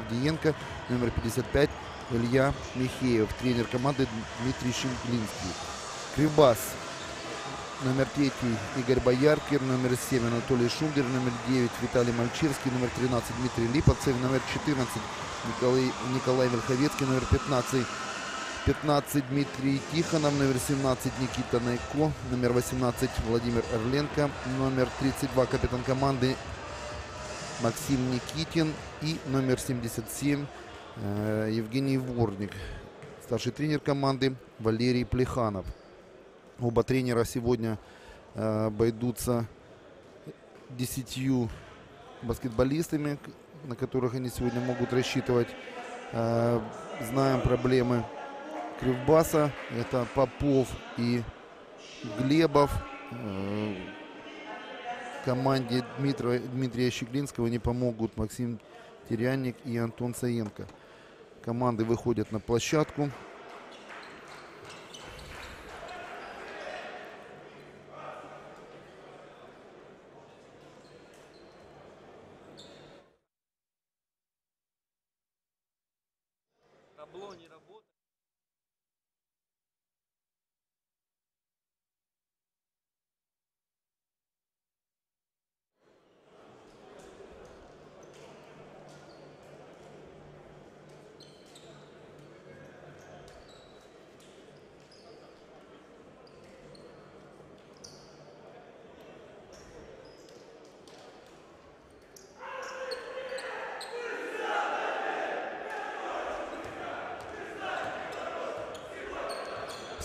Авдиенко, номер 55 Илья Михеев, тренер команды Дмитрий Шинглинский. Кривбас, номер 3 Игорь Бояркин, номер 7 Анатолий Шундер, номер 9 Виталий Мальчевский, номер 13 Дмитрий Липовцев, номер 14 Николай, Николай Верховецкий, номер 15 15 Дмитрий Тихонов, номер 17 Никита Найко, номер 18 Владимир Орленко, номер 32 капитан команды Максим Никитин и номер 77 э, Евгений Ворник. Старший тренер команды Валерий Плеханов. Оба тренера сегодня э, обойдутся 10 баскетболистами, на которых они сегодня могут рассчитывать. Э, знаем проблемы Кривбаса. Это Попов и Глебов. Э, команде Дмитрия, Дмитрия Щеглинского не помогут Максим Терянник и Антон Саенко. Команды выходят на площадку.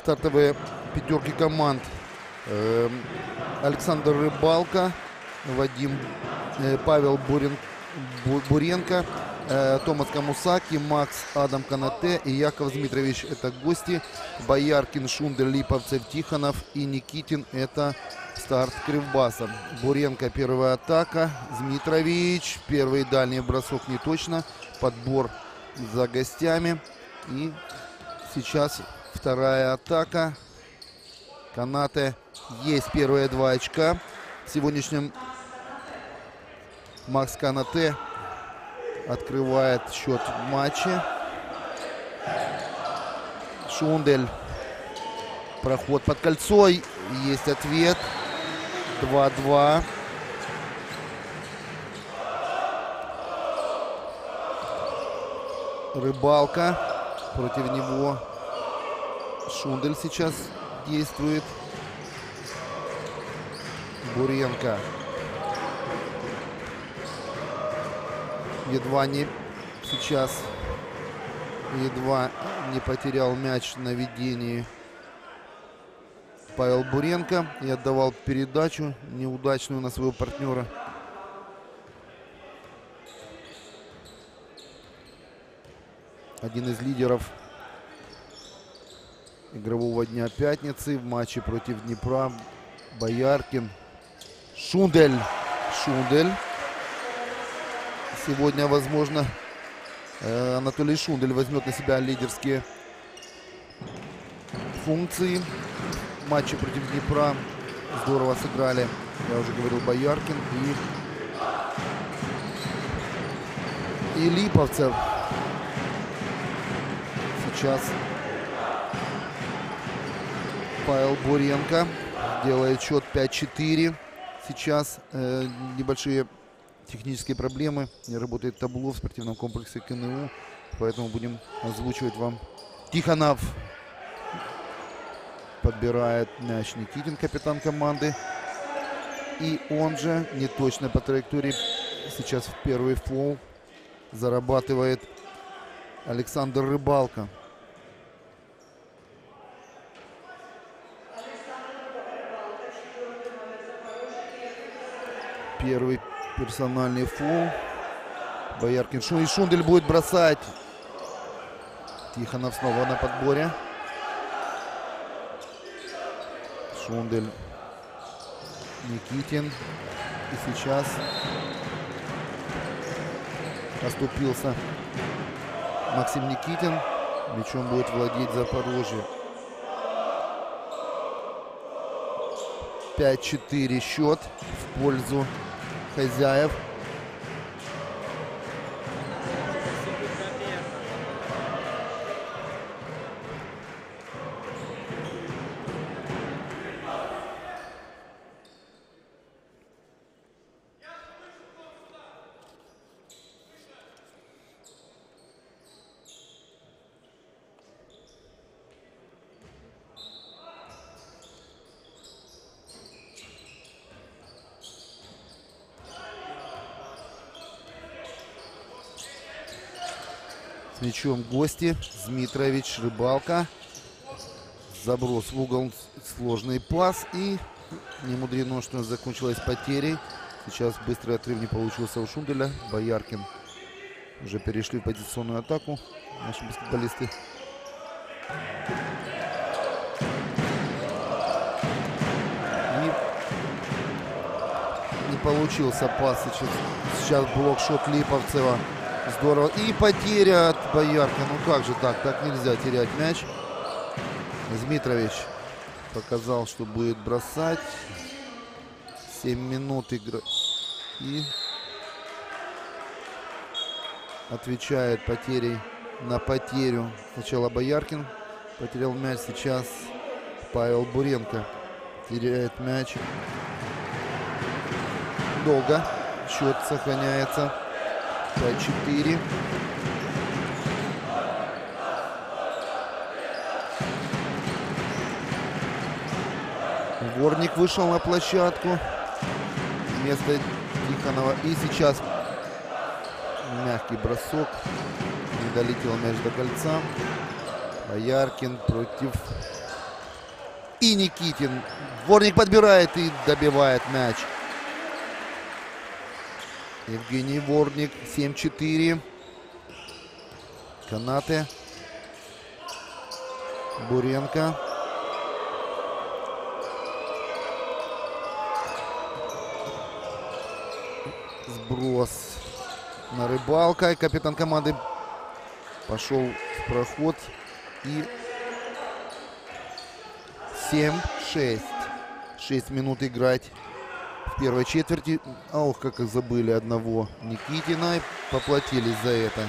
Стартовые пятерки команд. Эм, Александр Рыбалка, Вадим, э, Павел Бурен, Бу- Буренко, э, Томас Камусаки, Макс Адам Канате и Яков Дмитрович. Это гости. Бояркин, Шундель, Липовцев, Тихонов и Никитин. Это старт Кривбаса. Буренко первая атака. Дмитрович первый дальний бросок не точно. Подбор за гостями. И сейчас вторая атака. Канаты есть первые два очка. В сегодняшнем Макс Канате открывает счет в матче. Шундель. Проход под кольцо. Есть ответ. 2-2. Рыбалка. Против него Шундель сейчас действует. Буренко. Едва не сейчас едва не потерял мяч на ведении Павел Буренко и отдавал передачу неудачную на своего партнера. Один из лидеров игрового дня пятницы в матче против Днепра. Бояркин. Шундель. Шундель. Сегодня, возможно, э, Анатолий Шундель возьмет на себя лидерские функции. В матче против Днепра здорово сыграли, я уже говорил, Бояркин и, и Липовцев. Сейчас Павел Буренко делает счет 5-4. Сейчас э, небольшие технические проблемы. Не работает табло в спортивном комплексе КНУ. Поэтому будем озвучивать вам. Тихонов подбирает мяч Никитин, капитан команды. И он же, не точно по траектории, сейчас в первый фол зарабатывает Александр Рыбалка. Первый персональный фол. Бояркин Шу- и Шундель будет бросать. Тихонов снова на подборе. Шундель. Никитин. И сейчас оступился Максим Никитин. Мячом будет владеть Запорожье. 5-4 счет в пользу Fez a época. Мячом гости. Змитрович, Рыбалка. Заброс в угол, сложный пас. И не мудрено, что закончилось потерей. Сейчас быстрый отрыв не получился у Шунделя. Бояркин уже перешли в позиционную атаку наши баскетболисты. И не получился пас. Сейчас, сейчас блок-шот Липовцева. Здорово. И потеря от Бояркина. Ну как же так? Так нельзя терять мяч. Змитрович показал, что будет бросать. 7 минут игры. И отвечает потерей на потерю. Сначала Бояркин потерял мяч. Сейчас Павел Буренко теряет мяч. Долго. Счет сохраняется. 5-4. Ворник вышел на площадку. Вместо Тихонова. И сейчас мягкий бросок. Не долетел мяч до кольца. Бояркин против... И Никитин. Ворник подбирает и добивает мяч. Евгений Ворник. 7-4. Канаты. Буренко. Сброс на рыбалка. И капитан команды пошел в проход. И 7-6. 6 минут играть первой четверти. Ох, как их забыли одного Никитина. И поплатились за это.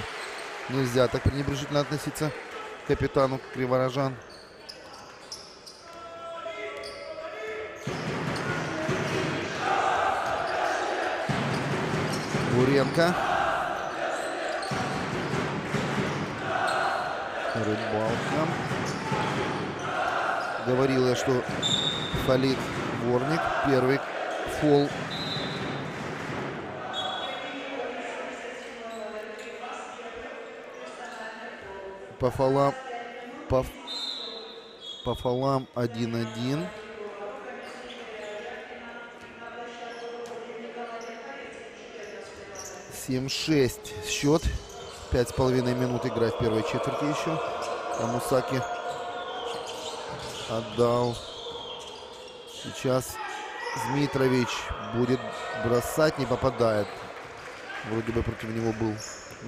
Нельзя так пренебрежительно относиться к капитану Криворожан. Буренко. Рыбалка. Говорил я, что фалит Ворник. Первый фол. По фолам. По, по фолам 1-1. Семь шесть счет. Пять с половиной минут играть в первой четверти еще. А Мусаки отдал. Сейчас Змитрович будет бросать, не попадает. Вроде бы против него был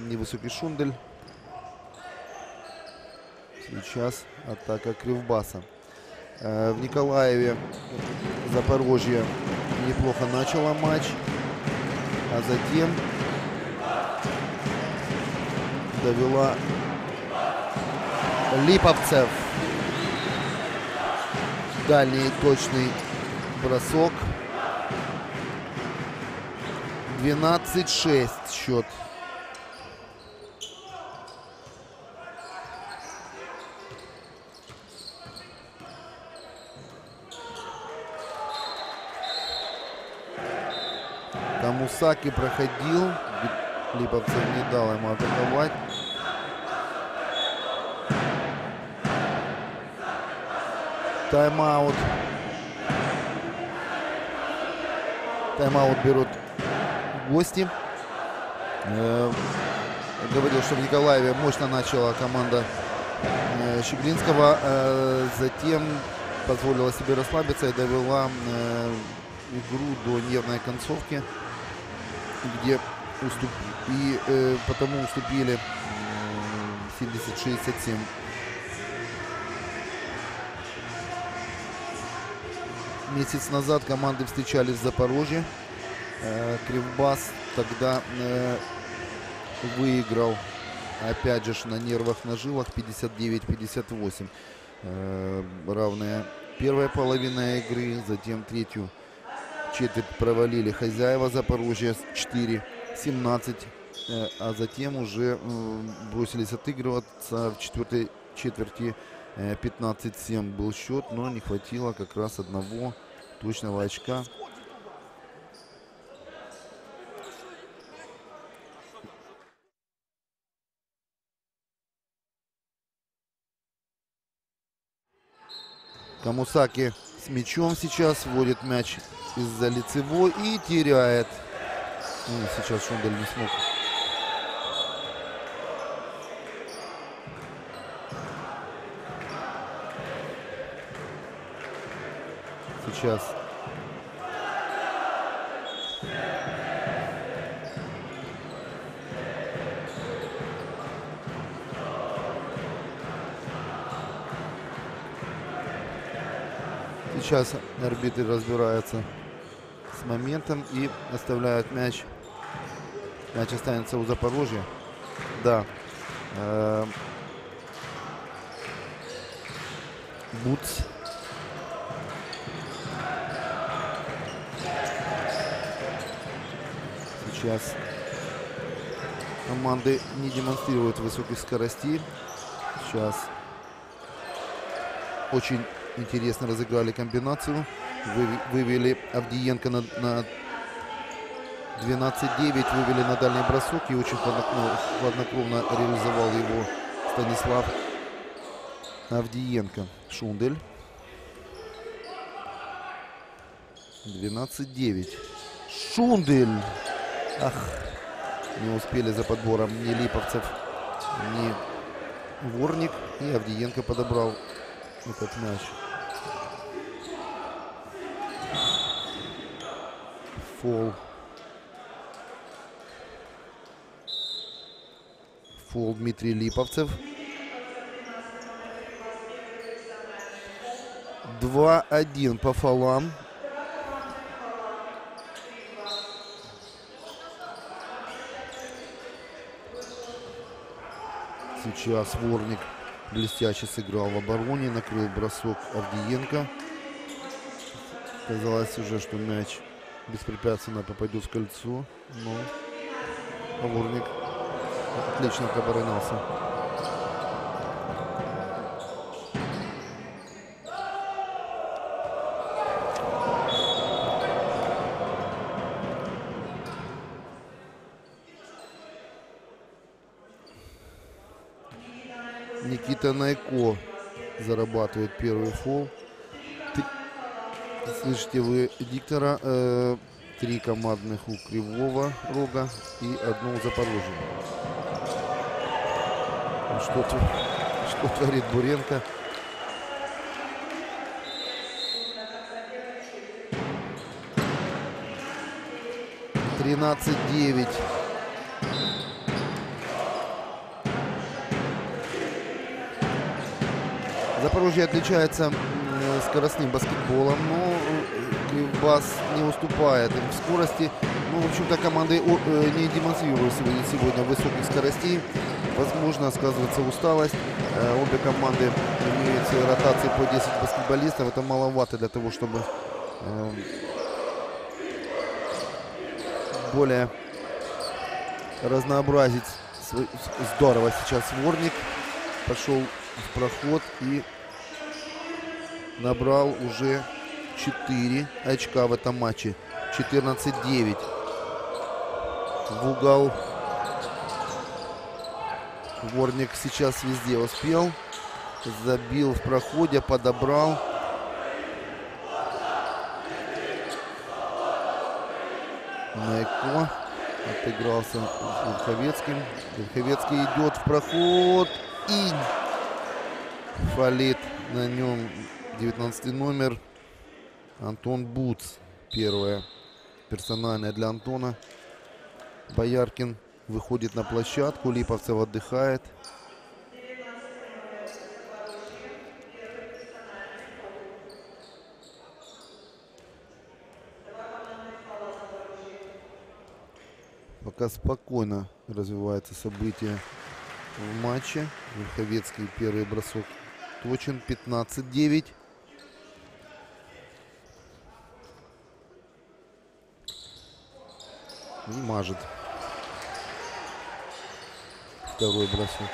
невысокий Шундель. Сейчас атака Кривбаса. Э, в Николаеве Запорожье неплохо начало матч. А затем довела Липовцев. Дальний точный бросок. 12-6 счет. Камусаки проходил. Липовцев не дал ему атаковать. Тайм-аут. Тайм-аут берут гости. Э, говорил, что в Николаеве мощно начала команда э, Щеглинского. Э, затем позволила себе расслабиться и довела э, игру до нервной концовки, где уступ... и потому уступили э, 70-67. Месяц назад команды встречались в Запорожье. Э, Кривбас тогда э, выиграл, опять же, на нервах, на жилах 59-58. Э, равная первая половина игры, затем третью четверть провалили хозяева Запорожья 4-17, э, а затем уже бросились отыгрываться в четвертой четверти Э, 15-7 был счет, но не хватило как раз одного точного очка. Камусаки с мячом сейчас вводит мяч из-за лицевой и теряет. Ну, сейчас Шундель не смог Сейчас Сейчас арбитры разбираются с моментом и оставляют мяч. Мяч останется у Запорожья. Да. Э, Сейчас команды не демонстрируют высоких скоростей. Сейчас очень интересно разыграли комбинацию. Вывели Авдиенко на, на 12-9, вывели на дальний бросок и очень хладнокровно, реализовал его Станислав Авдиенко. Шундель. 12-9. Шундель. Ах, не успели за подбором ни Липовцев, ни Ворник. И Авдиенко подобрал этот мяч. Фол. Фол Дмитрий Липовцев. 2-1 по фолам. Сейчас Ворник блестяще сыграл в обороне, накрыл бросок Авдиенко. Казалось уже, что мяч беспрепятственно попадет в кольцо, но Ворник отлично оборонялся. Никита Найко зарабатывает первый фол. Слышите вы диктора. Э, три командных у Кривого Рога и одно у Запорожья. Что, что творит Буренко? Тринадцать девять. Запорожье отличается скоростным баскетболом, но Кривбас не уступает им в скорости. Ну, в общем-то, команды э, не демонстрируют сегодня, сегодня высоких скоростей. Возможно, сказывается усталость. Э, обе команды имеют ротации по 10 баскетболистов. Это маловато для того, чтобы э, более разнообразить. Здорово сейчас Ворник пошел в проход и набрал уже 4 очка в этом матче. 14-9. В угол. Ворник сейчас везде успел. Забил в проходе, подобрал. Найко отыгрался с Верховецким. Верховецкий идет в проход. И фалит на нем 19 номер Антон Буц. Первая персональная для Антона. Бояркин выходит на площадку. Липовцев отдыхает. Пока спокойно развивается событие в матче. Верховецкий первый бросок точен. 15-9. Не мажет. Второй бросок.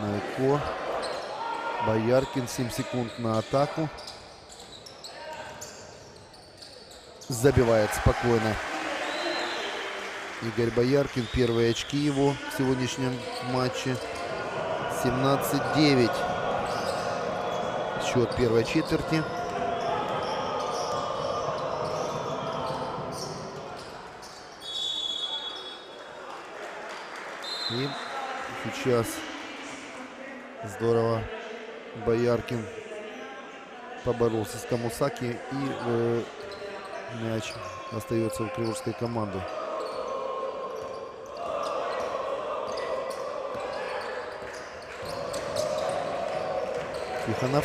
Найко. Бояркин 7 секунд на атаку. забивает спокойно. Игорь Бояркин. Первые очки его в сегодняшнем матче. 17-9. Счет первой четверти. И сейчас здорово Бояркин поборолся с Камусаки и э, мяч остается у кривурской команды. Тихонов.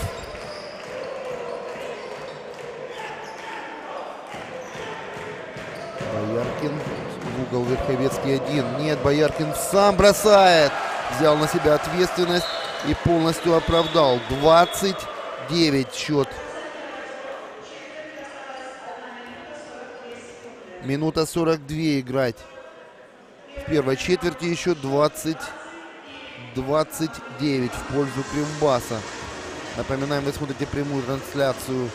Бояркин. В угол Верховецкий один. Нет, Бояркин сам бросает. Взял на себя ответственность и полностью оправдал. 29 счет. Минута 42 играть. В первой четверти еще 20, 29 в пользу Кривбаса. Напоминаем, вы смотрите прямую трансляцию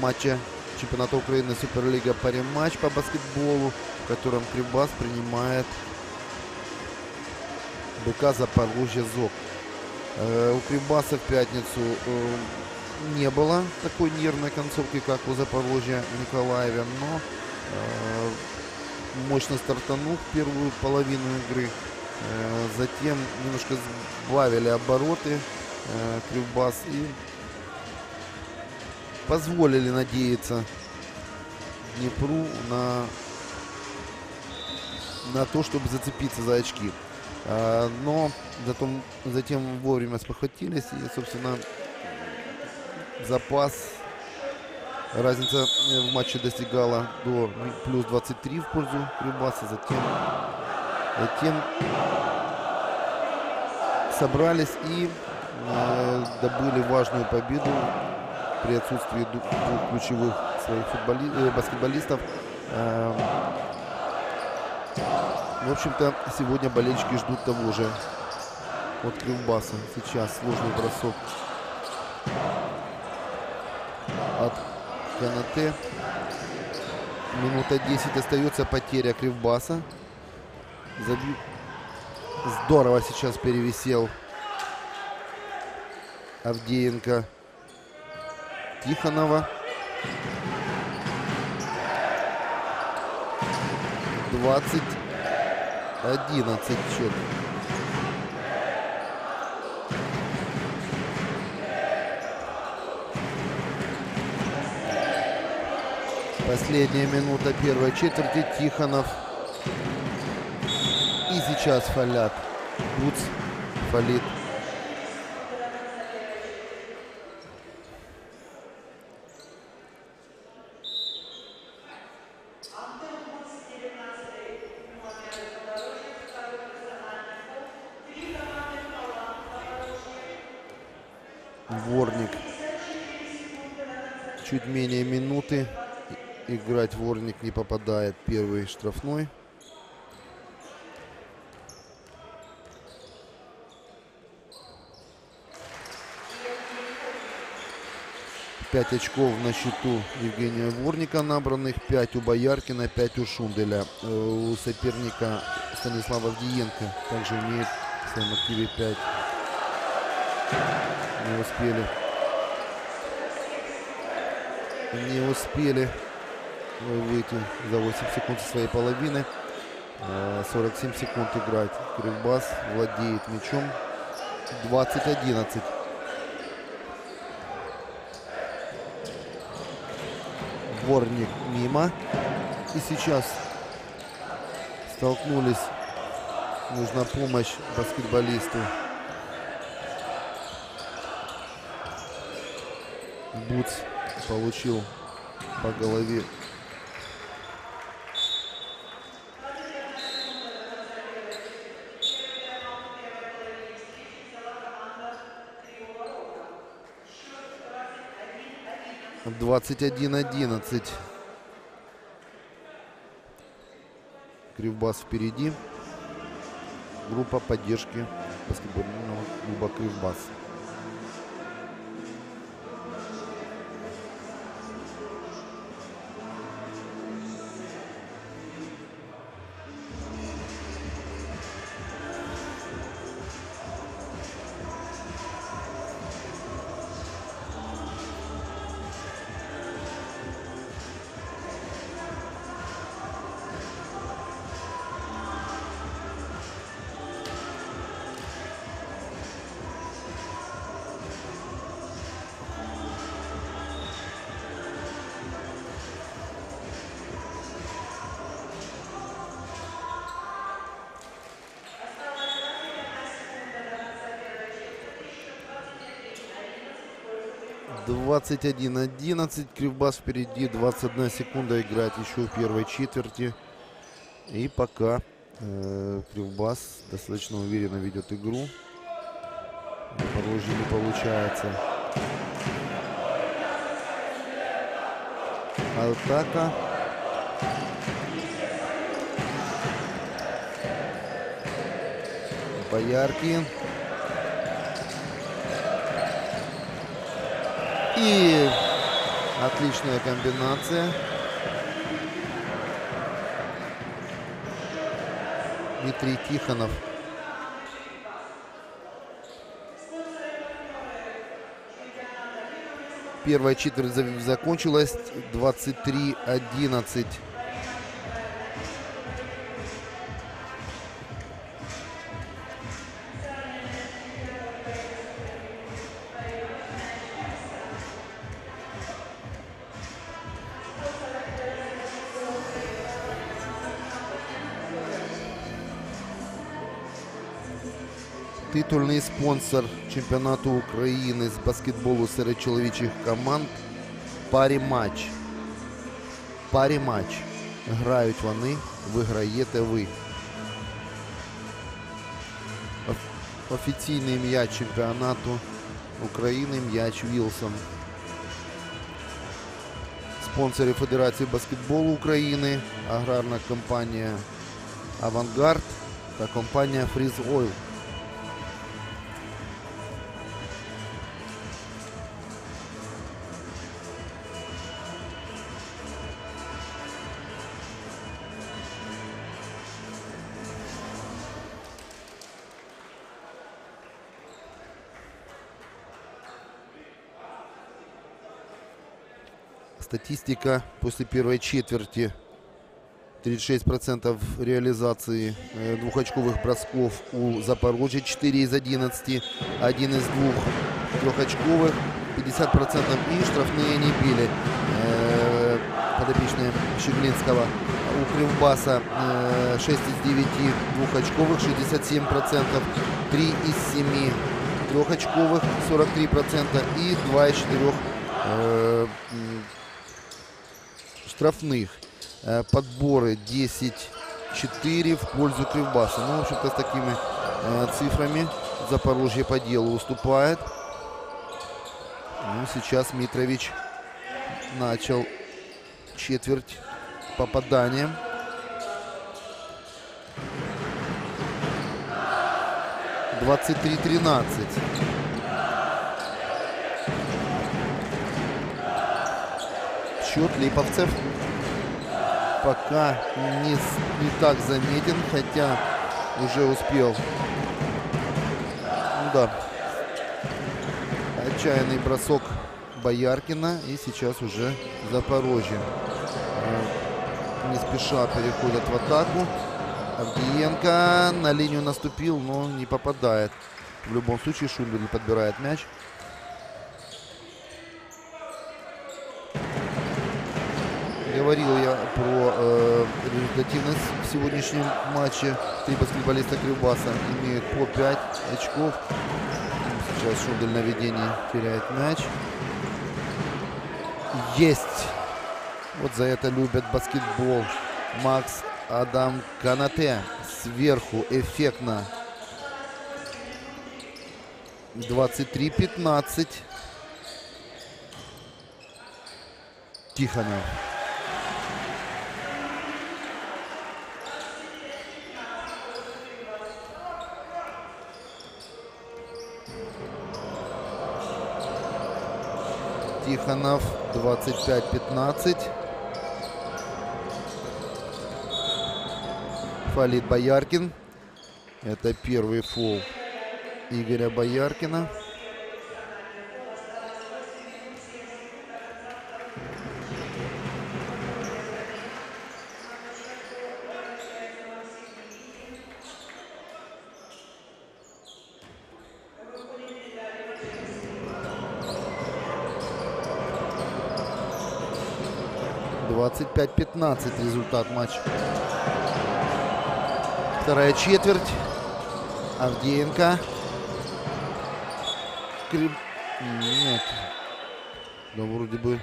матча чемпионата Украины Суперлига паре матч по баскетболу, в котором Кривбас принимает БК Запорожье ЗОК. Э, у Кривбаса в пятницу э, не было такой нервной концовки, как у Запорожья Николаеве, но э, мощно стартанув первую половину игры. Затем немножко сбавили обороты Кривбас и позволили надеяться Днепру на, на то, чтобы зацепиться за очки. Но затем, затем вовремя спохватились и, собственно, запас разница в матче достигала до плюс 23 в пользу Кривбаса. Затем, затем собрались и э, добыли важную победу при отсутствии двух ключевых своих футболи... э, баскетболистов. Э, в общем-то, сегодня болельщики ждут того же от Кривбаса. Сейчас сложный бросок от Канате. Минута 10 остается потеря Кривбаса. Забью. Здорово сейчас перевисел Авдеенко Тихонова. 20 11 счет. Последняя минута первой четверти. Тихонов. И сейчас фалят. Буц фалит Ворник. Чуть менее минуты. Играть Попадает. Первый штрафной. Пять очков на счету Евгения Ворника набранных, пять у Бояркина, пять у Шунделя. Э, у соперника Станислава Авдиенко также имеет в своем активе 5 не успели. Не успели выйти за 8 секунд со своей половины. 47 э, секунд играть. Кривбас владеет мячом. 20-11. Ворник мимо. И сейчас столкнулись. Нужна помощь баскетболисту. Буц получил по голове. Двадцать один одиннадцать. Кривбас впереди. Группа поддержки баскетбольного клуба Кривбас. 21-11. Кривбас впереди. 21 секунда играет еще в первой четверти. И пока э, Кривбас достаточно уверенно ведет игру. Запорожье не получается. Атака. Бояркин. И отличная комбинация. Дмитрий Тихонов. Первая четверть закончилась 23-11. Титульний спонсор чемпіонату України з баскетболу серед чоловічих команд парі матч. Парі матч. Грають вони, виграєте ви. Офіційний м'яч чемпіонату України м'яч Вілсон. Спонсори Федерації баскетболу України, аграрна компанія Авангард та компанія Фріз Ойл. Статистика после первой четверти. 36% реализации э, двухочковых бросков у Запорожья. 4 из 11. Один из двух трехочковых. 50% и штрафные не били. Э, подопечные Щеглинского. У Кривбаса э, 6 из 9 двухочковых. 67%. 3 из 7 трехочковых. 43%. И 2 из 4 э, м, штрафных. Э, Подборы 10-4 в пользу Кривбаса. Ну, в общем-то, с такими э, цифрами Запорожье по делу уступает. Ну, сейчас Митрович начал четверть попаданием. Двадцать три тринадцать. Счет Липовцев пока не, не так заметен, хотя уже успел. Ну да. Отчаянный бросок Бояркина. И сейчас уже Запорожье. Э, Не спеша переходят в атаку. Авдиенко на линию наступил, но не попадает. В любом случае Шульбель подбирает мяч. Говорил я про э, результативность в сегодняшнем матче. Три баскетболиста Кривбаса имеют по 5 очков. Сейчас Шундель на ведении теряет мяч. Есть! Вот за это любят баскетбол. Макс Адам Канате сверху эффектно. 23-15. Тихонов. Тихонов 25-15. Фалит Бояркин. Это первый фол Игоря Бояркина. Двадцать пять пятнадцать результат матча. Вторая четверть. Авдеенко. Крив- Нет. Да, вроде бы.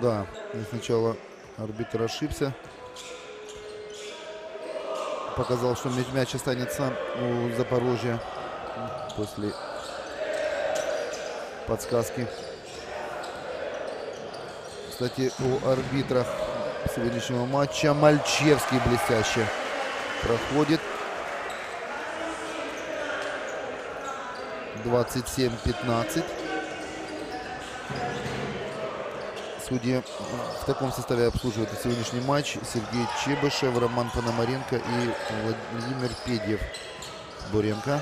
Да, сначала арбитр ошибся. Показал, что мяч останется у Запорожья после подсказки. Кстати, у арбитрах сегодняшнего матча Мальчевский блестяще проходит. 27-15. Судьи в таком составе обслуживают сегодняшний матч. Сергей Чебышев, Роман Пономаренко и Владимир Педьев. Буренко.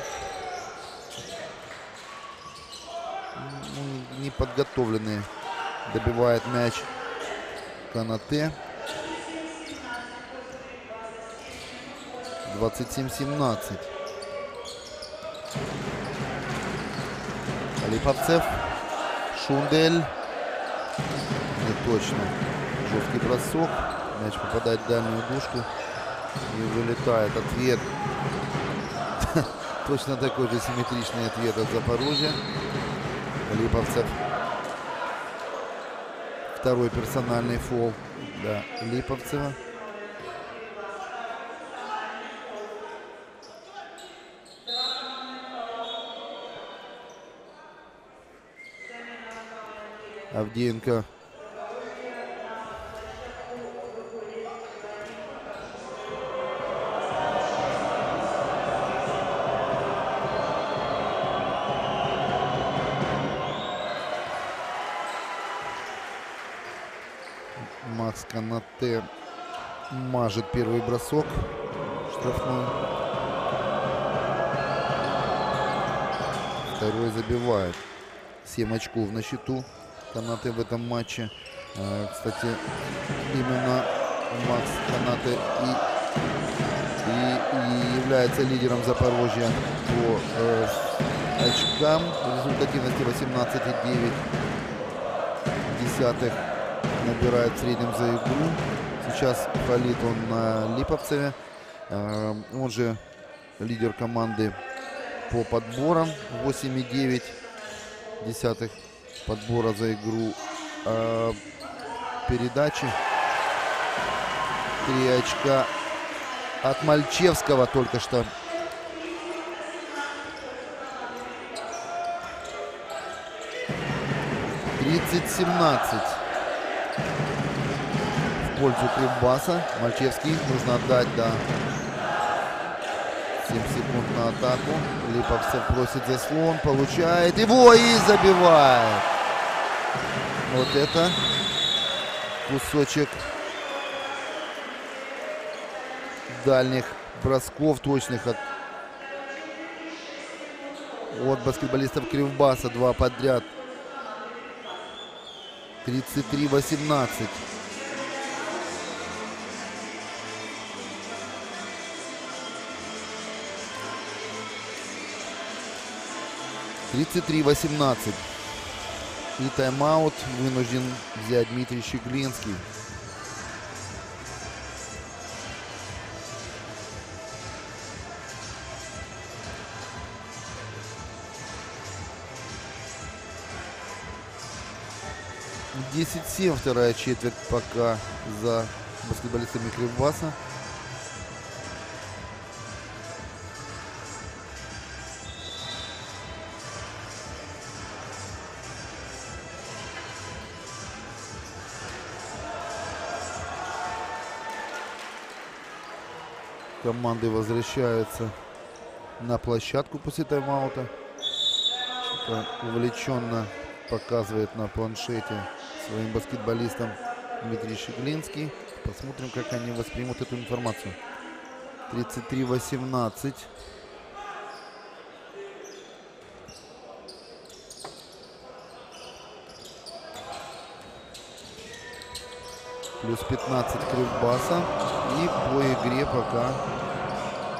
Ну, неподготовленные. Добивает мяч Канате. 27-17. Липовцев. Шундель. Не точно. Жесткий бросок. Мяч попадает в дальнюю дужку. И вылетает ответ. Точно такой же симметричный ответ от Запорожья. Липовцев. Второй персональный фол для Липовцева. Авдеенко. Первый бросок штрафной. Второй забивает. 7 очков на счету. Канаты в этом матче. Э, Кстати, именно Макс Канаты и, и, и является лидером Запорожья по э, очкам. Результативности 18,9 десятых набирает в среднем за игру. Сейчас фалит он на Липовцеве. Э, Он же лидер команды по подборам 8,9 десятых подбора за игру. А передачи. Три очка от Мальчевского только что. Тридцать семнадцать пользу Кривбаса. Мальчевский нужно отдать, да. 7 секунд на атаку. Липовцев просит заслон, получает его и забивает. Вот это кусочек дальних бросков точных от, от баскетболистов Кривбаса. Два подряд. 33-18. Тридцать три восемнадцать. И тайм-аут вынужден взять Дмитрий Щеглинский. Десять семь вторая четверть пока за баскетболистами Кривбаса. Команды возвращаются на площадку после тайм-аута. Увлеченно показывает на планшете своим баскетболистам Дмитрий Щеглинский. Посмотрим, как они воспримут эту информацию. 33-18. Плюс 15 Кривбаса. И по игре пока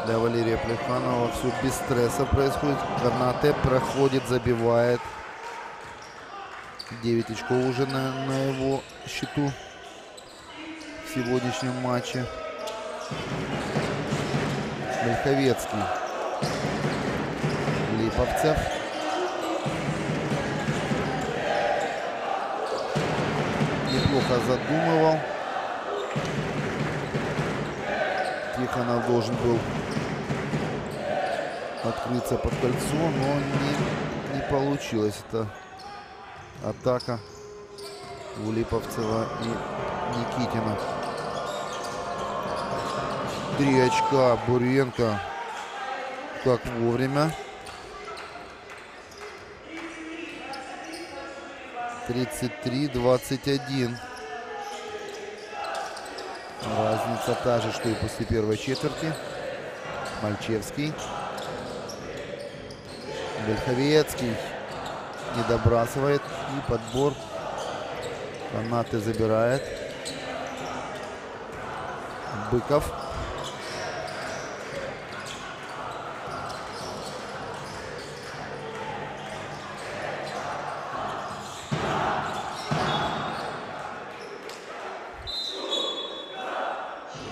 для Валерия Плеханова все без стресса происходит. Канате проходит, забивает. 9 очков уже на, на его счету в сегодняшнем матче. Мельховецкий. Липовцев. Неплохо задумывал. Тихонов должен был открыться под кольцо, но не, не получилось. Это атака у Липовцева и Никитина. Три очка Буренко. Как вовремя. 33-21. Разница та же, что и после первой четверти. Мальчевский. Бельховецкий не добрасывает. И подбор. Канаты забирает. Быков.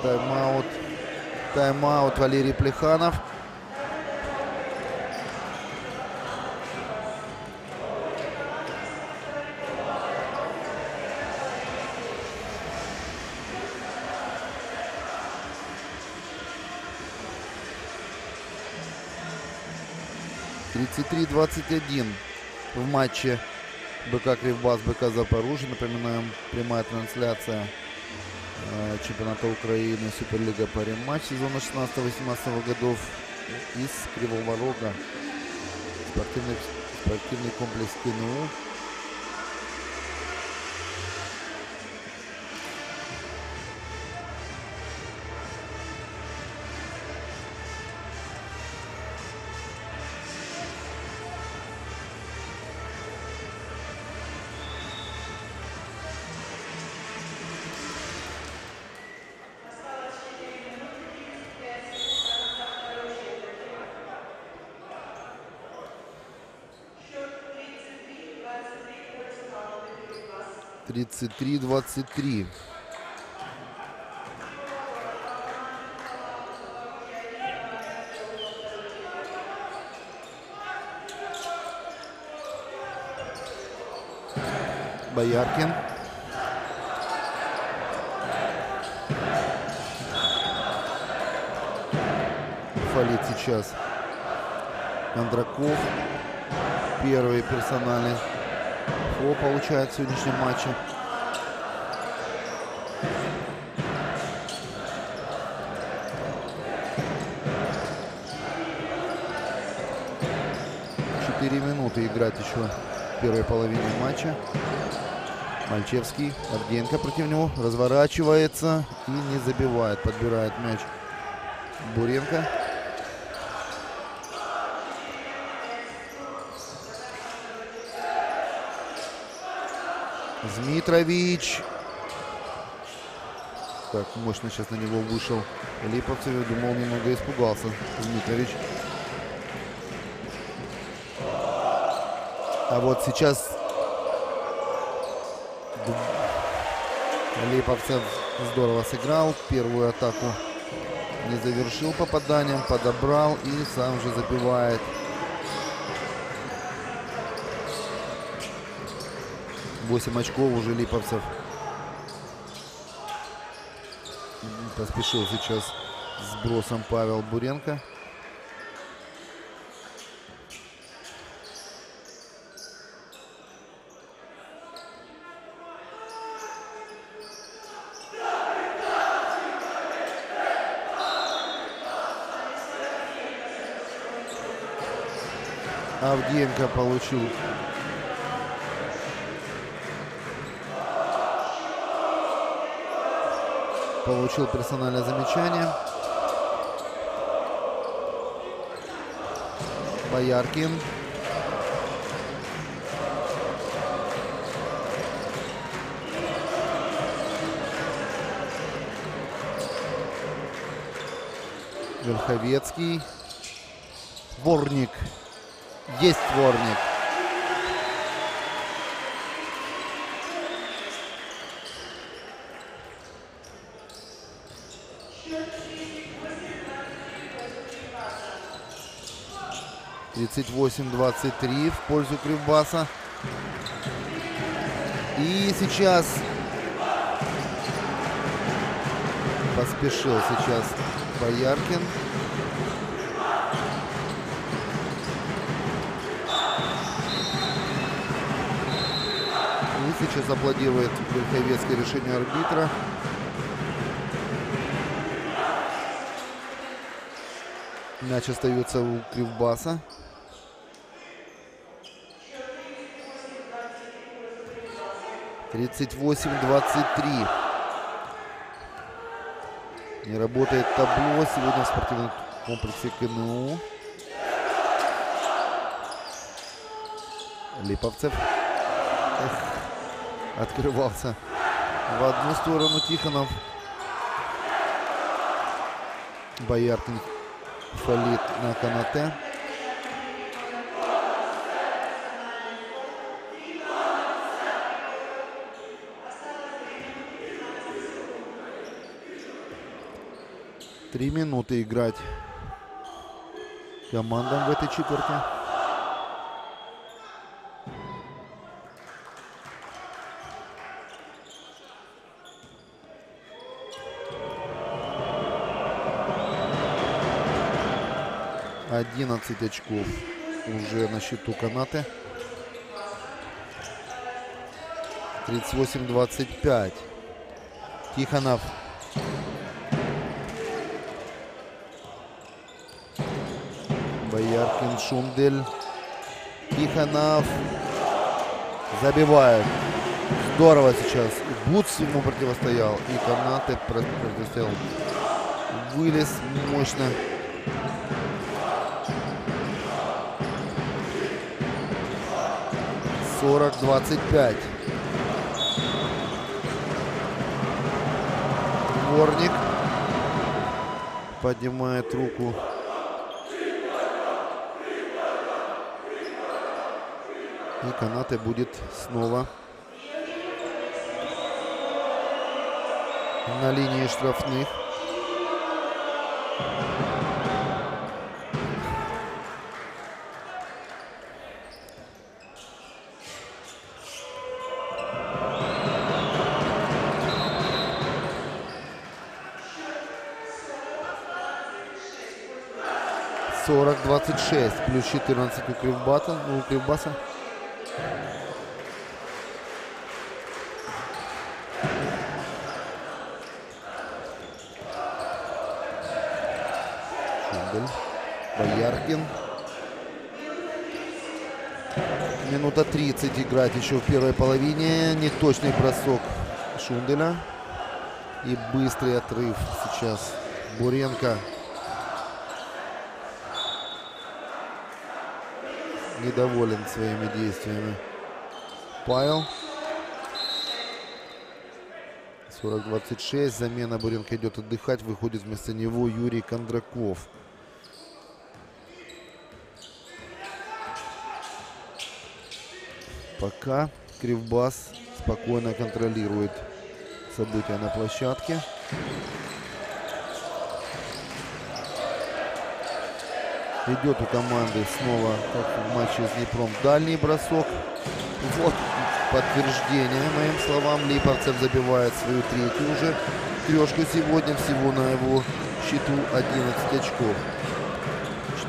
Тайм-аут. Тайм-аут Валерий Плеханов. Тридцать три двадцать один в матче БК Кривбас, БК Запорожье. Напоминаем, прямая трансляция чемпионата Украины, Суперлига по сезона 16-18 годов из Кривого Рога. Спортивный, спортивный комплекс КНУ. Тридцать три двадцать три. Бояркин. Фалит сейчас. Кондраков. Первый персональный фол получает в сегодняшнем матче. Четыре минуты играть еще первой половине матча. Мальчевский, Авдеенко против него разворачивается и не забивает. Подбирает мяч Буренко. Змитрович. Как мощно сейчас на него вышел Липовцев. Думал, немного испугался Змитрович. А вот сейчас Липовцев здорово сыграл. Первую атаку не завершил попаданием, подобрал и сам же забивает. Восемь очков уже Липовцев. Поспешил сейчас с бросом Павел Буренко. Авдеенко получил получил персональное замечание. Бояркин. Верховецкий. Ворник. Есть дворник. Тридцать восемь двадцать три в пользу Кривбаса. И сейчас поспешил сейчас Бояркин. Сейчас аплодирует Вельховецкое решение арбитра. Мяч остается у Кривбаса. Тридцать восемь двадцать три. Не работает табло сегодня в спортивном комплексе КНУ. Липовцев. Эх, открывался в одну сторону Тихонов. Бояркин фалит на канате. Три минуты играть командам в этой четверке. Одиннадцать очков уже на счету канаты. 38-25. Тихонов Бояркин, Шундель, Тихонов забивает. Здорово сейчас. И Буц ему противостоял. И Канаты противостоял. Вылез мощно. Сорок двадцать пять. Дворник поднимает руку И Канате будет снова на линии штрафных. Сорок двадцать шесть плюс четырнадцать у Кривбата, у Кривбаса. Шундель. Бояркин. Минута 30 играть еще в первой половине. Неточный бросок Шунделя. И быстрый отрыв сейчас Буренко. Недоволен своими действиями. Павел. 40-26. Замена Буренко идет отдыхать. Выходит вместо него Юрий Кондраков. Пока Кривбас спокойно контролирует события на площадке. Идет у команды снова, как в матче с Днепром, дальний бросок. Вот подтверждение моим словам. Липовцев забивает свою третью уже трешку сегодня. Всего на его счету 11 очков.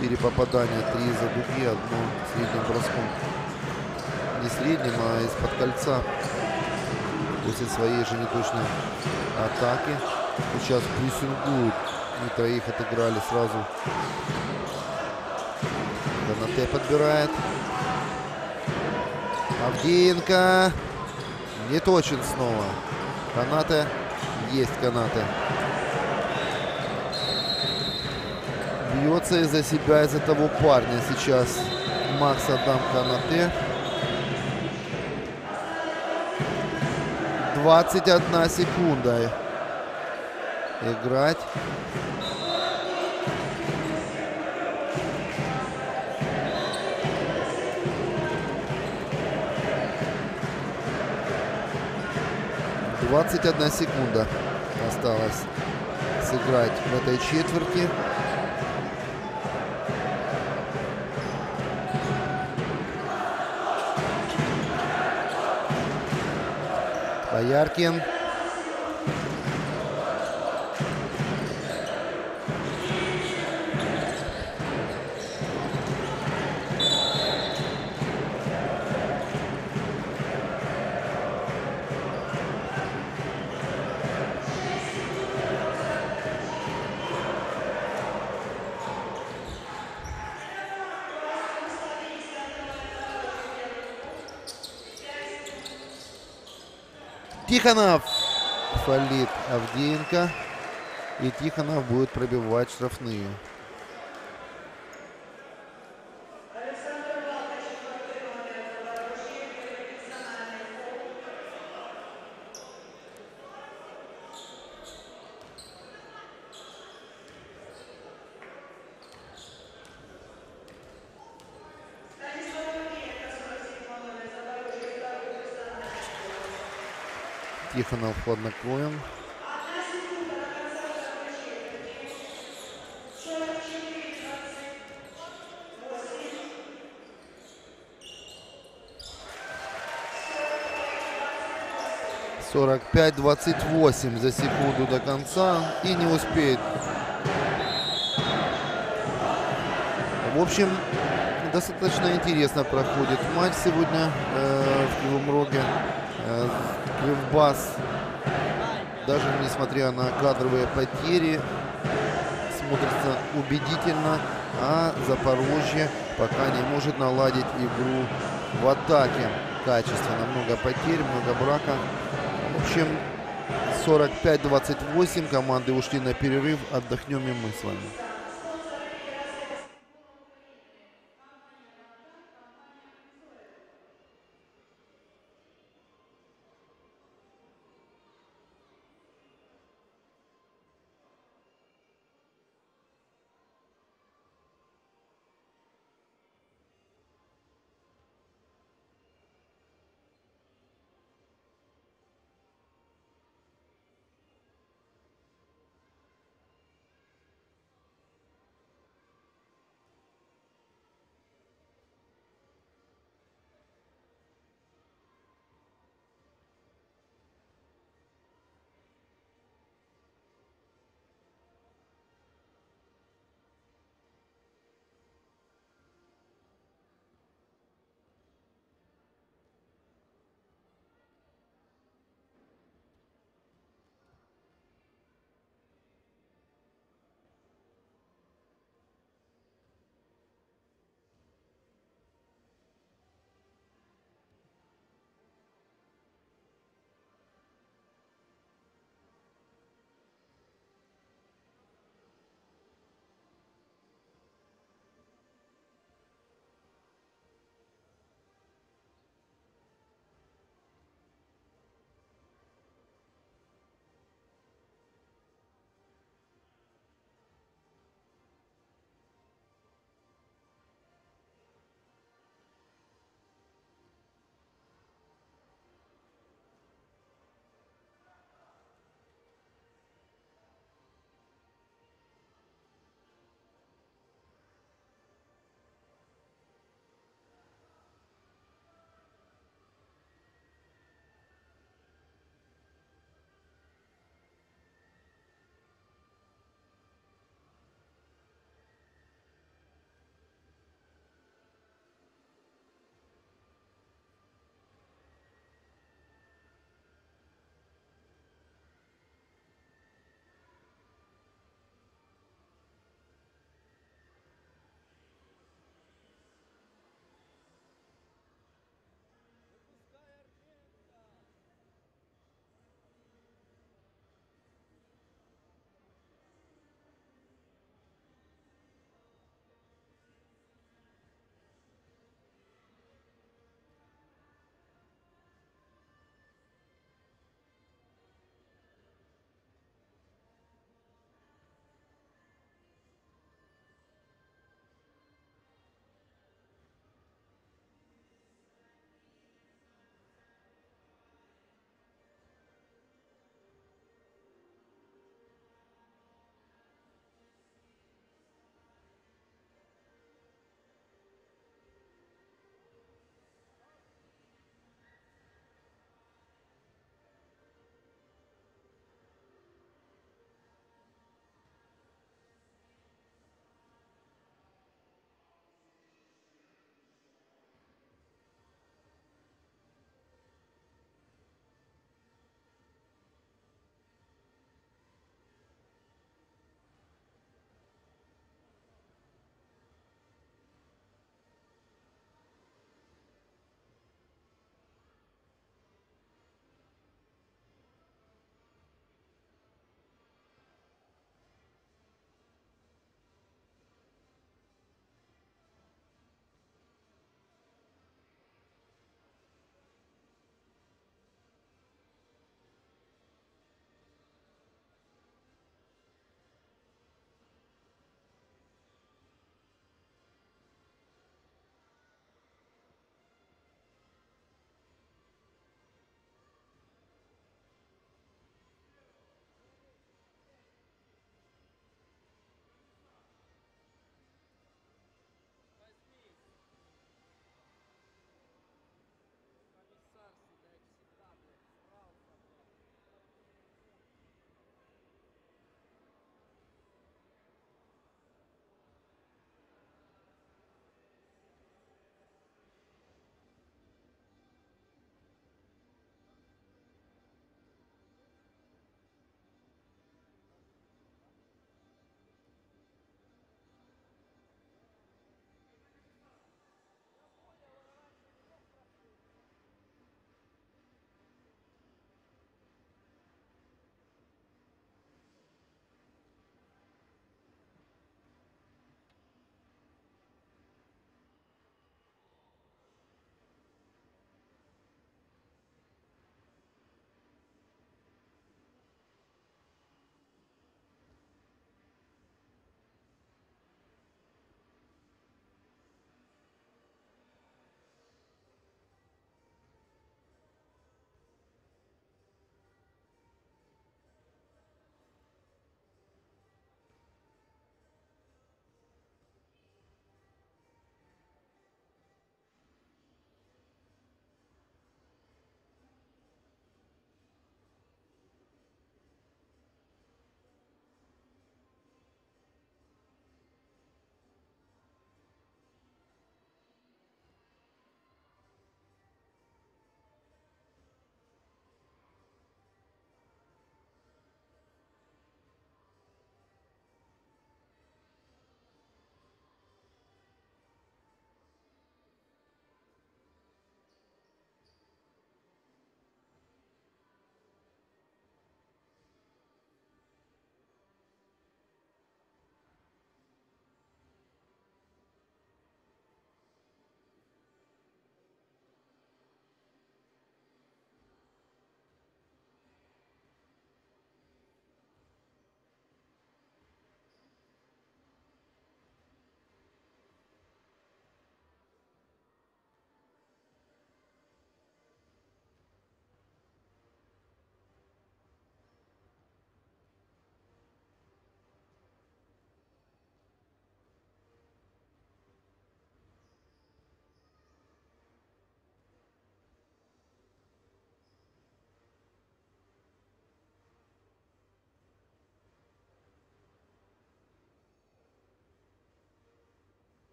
4 попадания, 3 за дуги, одно средним броском. Не средним, а из-под кольца. После своей же неточной атаки. Сейчас прессингуют. И троих отыграли сразу. Канате подбирает. Авдеенко. Не точен снова. Канаты. Есть канаты. Бьется из-за себя, из-за того парня сейчас. Макс Адам Канате. 21 секунда. Играть. Двадцать одна секунда осталось сыграть в этой четверти. Бояркин. Тихонов. Фалит Авдеенко. И Тихонов будет пробивать штрафные. Тихонов хладнокровен. Сорок пять двадцать восемь за секунду до конца и не успеет. В общем, достаточно интересно проходит матч сегодня э, в Кривом Роге. Э, Кривбас, даже несмотря на кадровые потери, смотрится убедительно, а Запорожье пока не может наладить игру в атаке качественно. Много потерь, много брака. В общем, 45-28 команды ушли на перерыв. Отдохнем и мы с вами.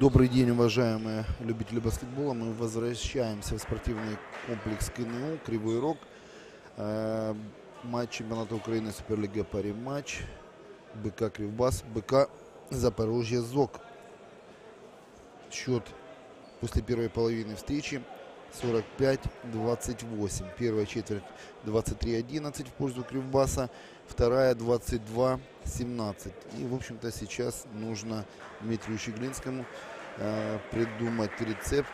Добрый день, уважаемые любители баскетбола. Мы возвращаемся в спортивный комплекс КНУ «Кривой Рог». Э, матч чемпионата Украины Суперлига пари матч. БК Кривбас, БК Запорожье ЗОК. Счет после первой половины встречи 45-28. Первая четверть 23-11 в пользу Кривбаса, вторая 22-17. И, в общем-то, сейчас нужно Дмитрию Щеглинскому э, придумать рецепт,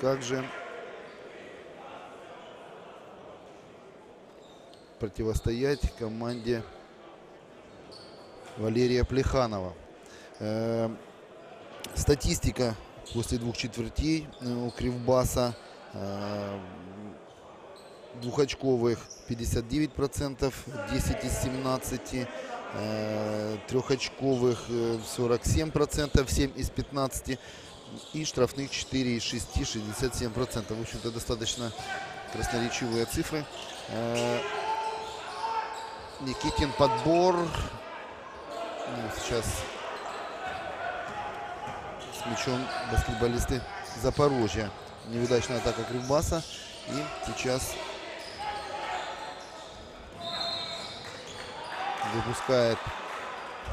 как же противостоять команде Валерия Плеханова. Э, статистика после двух четвертей э, у Кривбаса. Э, двухочковых 59%, 10 из 17, э, трехочковых 47%, 7 из 15 и штрафных 4 из 6, 67%. В общем-то, достаточно красноречивые цифры. Никитин подбор. Ну, сейчас мячом баскетболисты Запорожья. Неудачная атака Кривбаса. И сейчас выпускает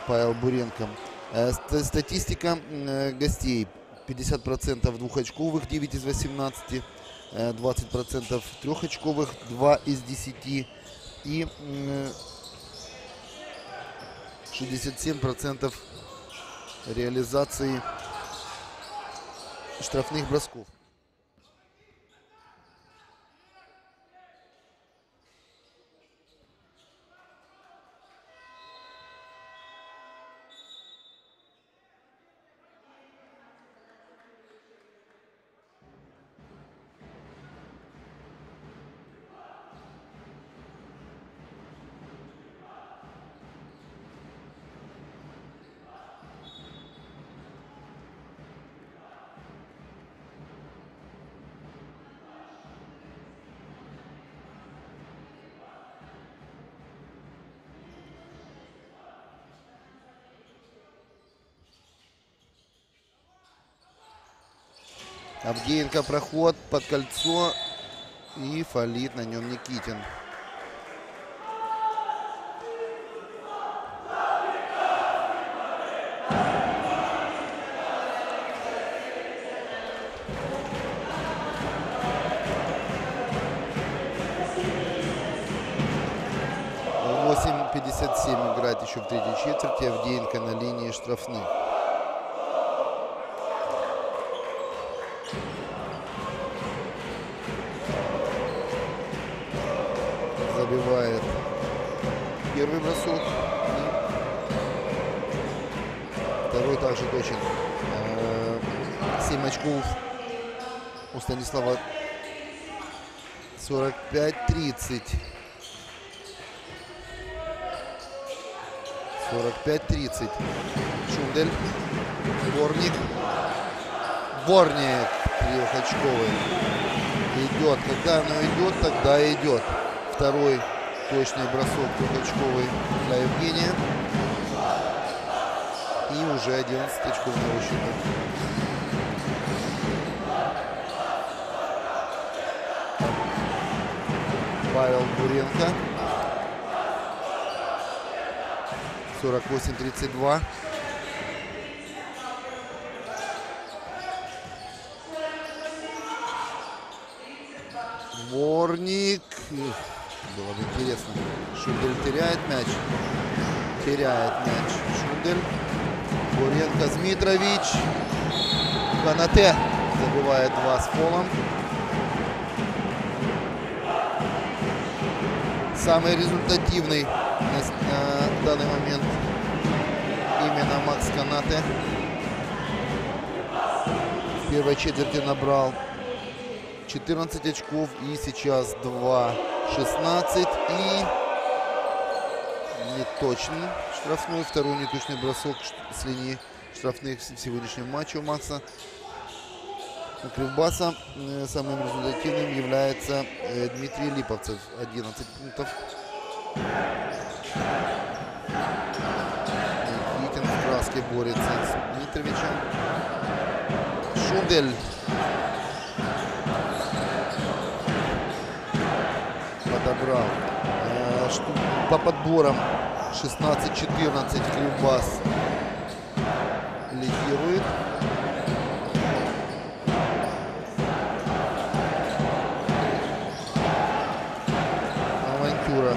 Павел Буренко. Э, статистика э, гостей. 50% двухочковых, 9 из 18. 20% трехочковых, 2 из 10. И 67% реализации штрафных бросков. Авдеенко проход под кольцо. И фалит на нем Никитин. Играет еще в третьей четверти. Авдеенко на линии штрафных. Первый бросок. Второй также точен. 7 э, очков у Станислава 45-30. 45-30. Шундель. Ворник. Ворник трехочковый. Идет. Когда оно идет, тогда идет. Второй точный бросок трехочковый для Евгения. И уже 11 очков на счета. Павел Буренко. 48-32. Ворник. Было бы интересно. Шундель теряет мяч. Теряет мяч Шундель. Буренко Змитрович. Канате забивает два с полом. Самый результативный на, данный момент именно Макс Канате. В первой четверти набрал 14 очков и сейчас 2 16 и неточный штрафной. Второй неточный бросок с линии штрафных в сегодняшнем матче у Макса. У Кривбаса э, самым результативным является э, Дмитрий Липовцев. 11 пунктов. Никитин в краске борется с Дмитровичем. Шундель подобрал. Э, по подборам 16-14 Кривбас лидирует. Авантюра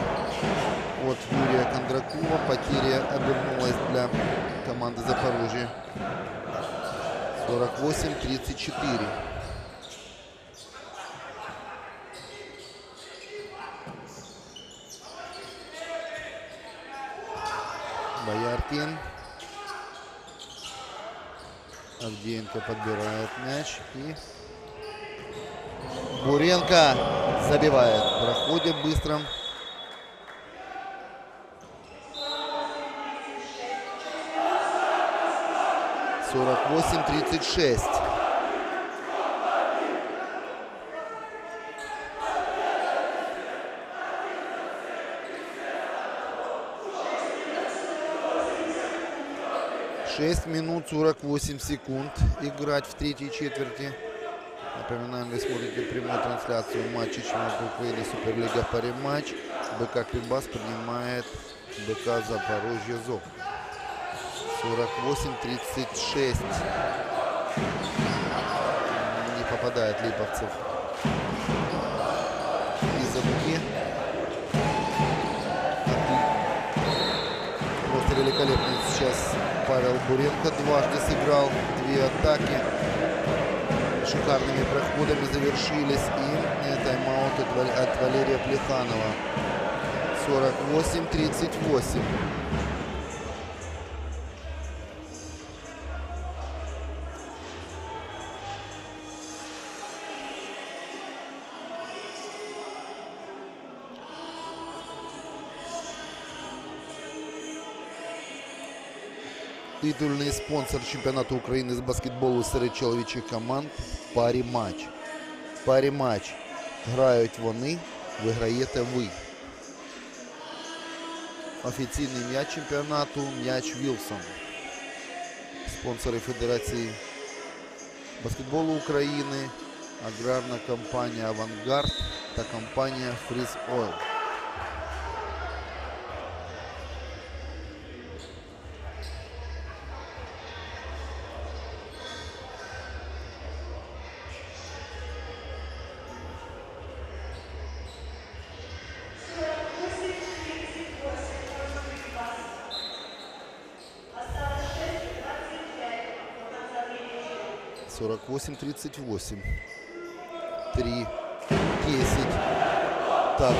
от Юрия Кондракова. Потеря обернулась для команды Запорожья. 48-34. Бояркин. Авдеенко подбирает мяч и Буренко забивает. Проходит быстро. Сорок восемь тридцать шесть. 6 минут 48 секунд играть в третьей четверти. Напоминаем, вы смотрите прямую трансляцию матча чемпионата Украины Суперлига Пари матч. БК Кривбас принимает БК Запорожье ЗОК. 48-36. Не попадает Липовцев. Из-за руки. Просто великолепный сейчас Павел Буренко дважды сыграл. Две атаки шикарными проходами завершились. И тайм-аут от Валерия Плеханова. 48-38. Титульний спонсор чемпіонату України з баскетболу серед чоловічих команд парі матч. Парі матч. Грають вони, виграєте ви. Офіційний м'яч чемпіонату м'яч Вілсон. Спонсори Федерації баскетболу України, аграрна компанія Авангард та компанія Фріз Ойл. Сорок восемь тридцать восемь. Три. Десять. Так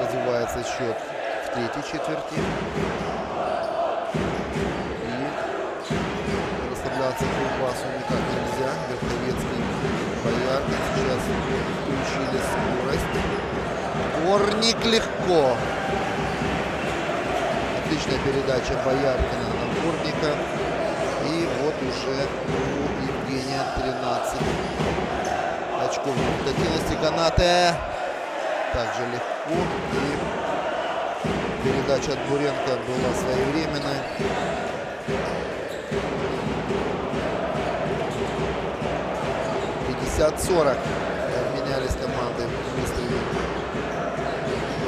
развивается счет в третьей четверти. И расслабляться Кубасу никак нельзя. Верховецкий Бояркин сейчас включили скорость. Горник легко. Отличная передача Бояркина на Горника. Уже у Евгения 13 очков результативности канаты. Также легко. И передача от Буренко была своевременной. Пятьдесят сорок менялись команды быстрыми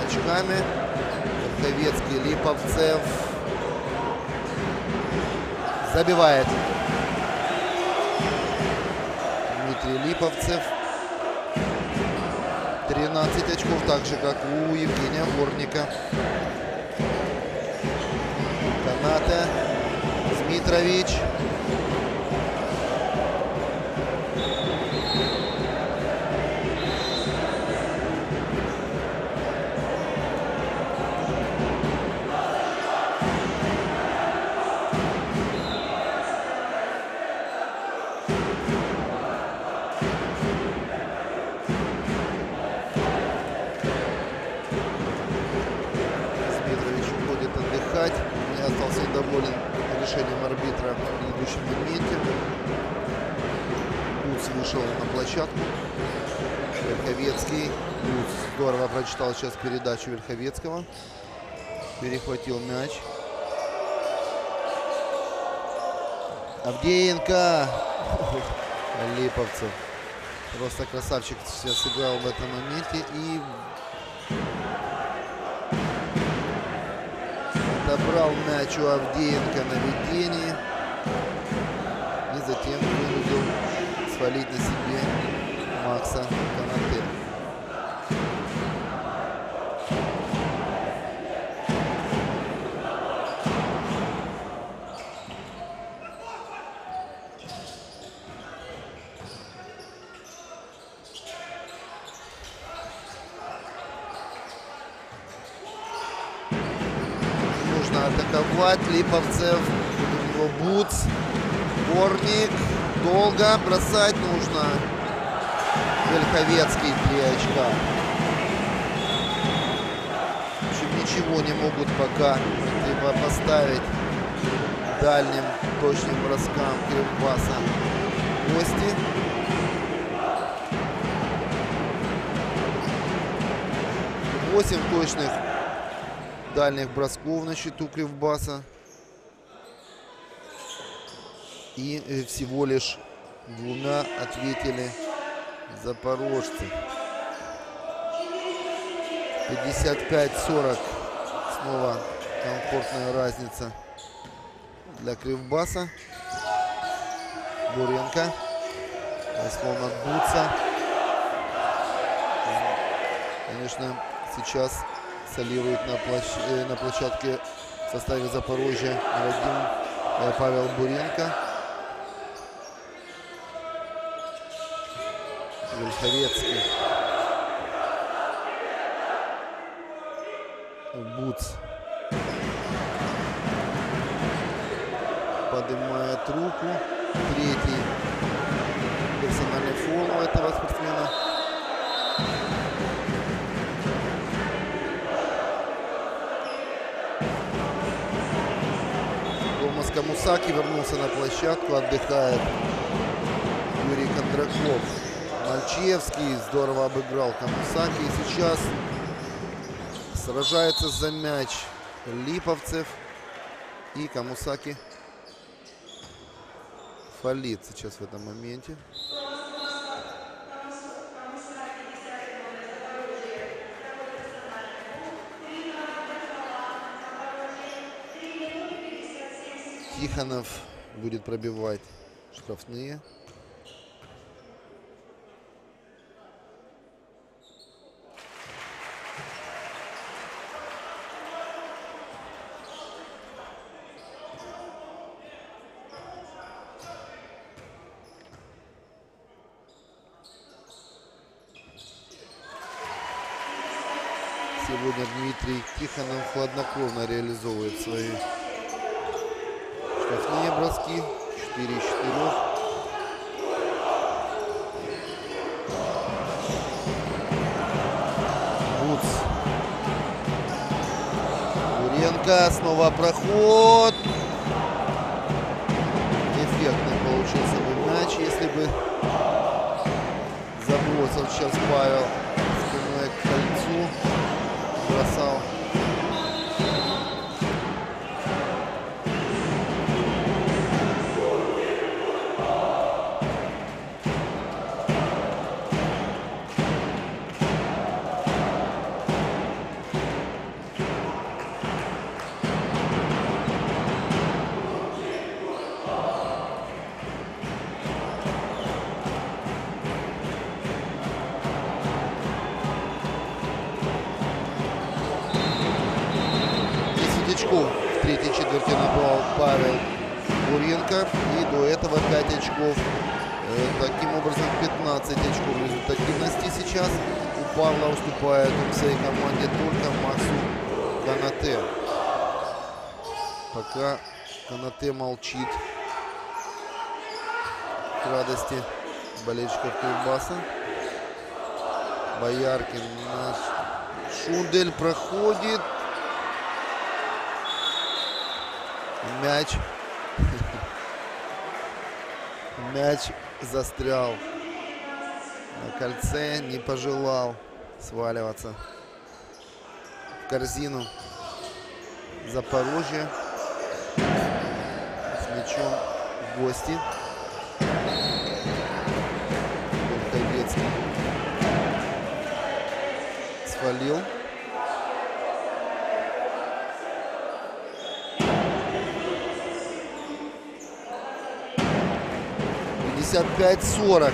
очками. Верховецкий, Липовцев. Забивает. Липовцев. 13 очков, так же, как у Евгения Горника. Каната. Дмитрович. Площадку. Верховецкий. Здорово прочитал сейчас передачу Верховецкого. Перехватил мяч. Авдеенко. Липовцев. Просто красавчик сейчас сыграл в этом моменте. И отобрал мяч у Авдеенко на ведении. И затем вынудил свалить на себе Макса Канате. Нужно атаковать Липовцев. У него Буц. Борник. Долго бросать нужно. Вельховецкий три очка. В общем, ничего не могут пока противопоставить дальним точным броскам Кривбаса гости. Восемь точных дальних бросков на счету Кривбаса. И э, всего лишь двумя ответили запорожцы. 55-40. Снова комфортная разница для Кривбаса. Буренко. От Буца. Конечно, сейчас солирует на, площ... э, на площадке в составе Запорожья Вадим э, Павел Буренко. Вельховецкий. Буц. Поднимает руку. Третий персональный фол у этого спортсмена. Томас Камусаки вернулся на площадку, отдыхает Юрий Кондраков. Мальчевский здорово обыграл Камусаки. И сейчас сражается за мяч Липовцев. И Камусаки фалит сейчас в этом моменте. Тихонов будет пробивать штрафные. Сегодня Дмитрий Тихонов хладнокровно реализовывает свои штрафные броски. 4 из 4. Буц. Буренко. Снова проход. Эффектный получился бы мяч, если бы забросил сейчас Павел спиной к кольцу. Бросал. Пока Канате молчит к радости болельщиков Кривбаса. Бояркин наш Шундель проходит. Мяч. Мяч застрял на кольце, не пожелал сваливаться в корзину Запорожье с мячом в гости. Свалил. Пятьдесят пять сорок.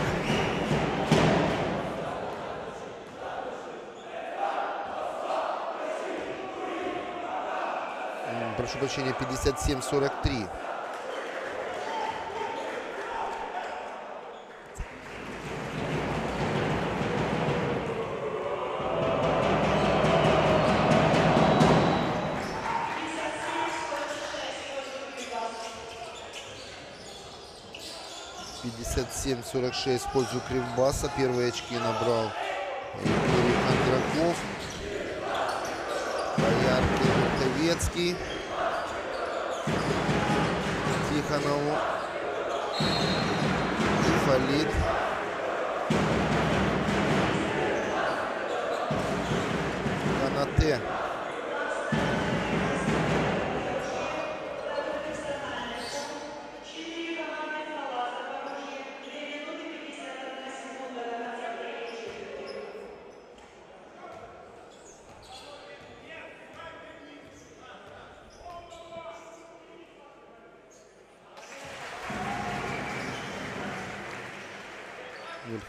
Прошу прощения, 57-43. Пятьдесят семь сорок шесть в пользу Кривбаса. Первые очки набрал Юрий Кондраков. Бояркин Верховецкий. Тихонову. Фалит. Канате.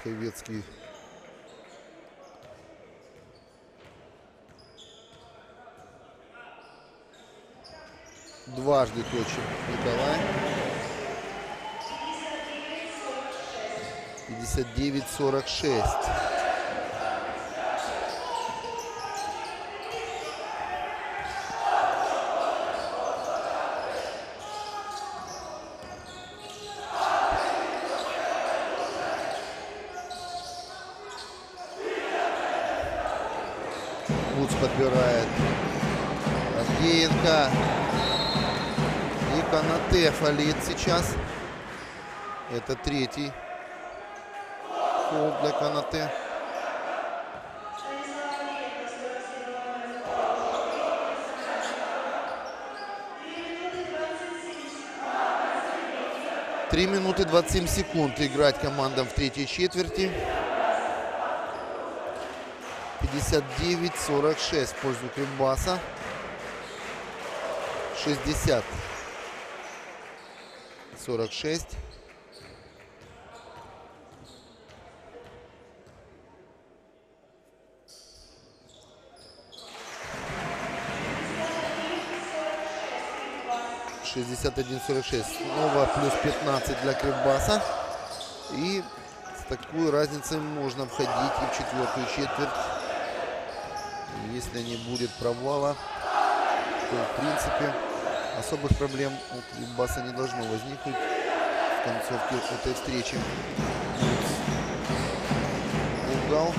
Верховецкий. Дважды точит Николай. 59-46. Луц подбирает Авдеенко. И Фалит сейчас. Это третий фол для Канате. Три минуты 27 секунд играть командам в третьей четверти. 59-46 в пользу Кривбаса. 60. 46. Шестьдесят один сорок шесть. Снова плюс 15 для Кривбаса. И с такой разницей можно входить и в четвертую четверть. Если не будет провала, то в принципе особых проблем у Кривбаса не должно возникнуть в концовке этой встречи. Угал.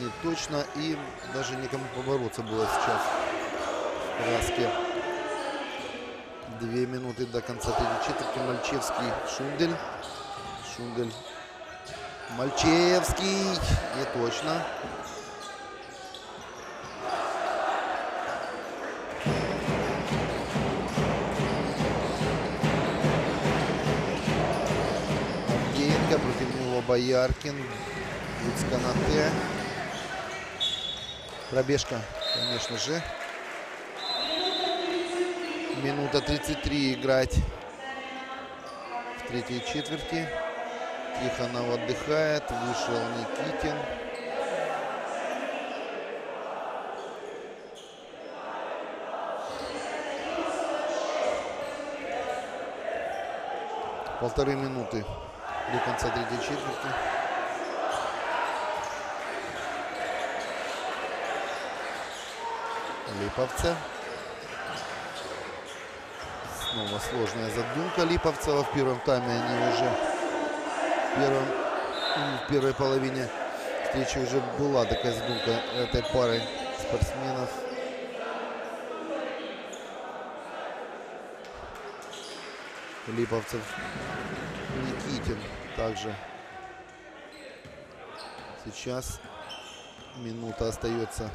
Не точно. И даже никому побороться было сейчас в краске. Две минуты до конца третьей четверти. Мальчевский, Шундель. Шундель. Мальчевский. Не точно. Авдеенко, против него Бояркин. Канате. Пробежка, конечно же. Минута 33 играть в третьей четверти. Тихонов отдыхает. Вышел Никитин. Полторы минуты до конца третьей четверти. Липовцев. Снова сложная задумка Липовцева. В первом тайме они уже в, первом, в первой половине встречи уже была такая задумка этой пары спортсменов. Липовцев, Никитин также. Сейчас минута остается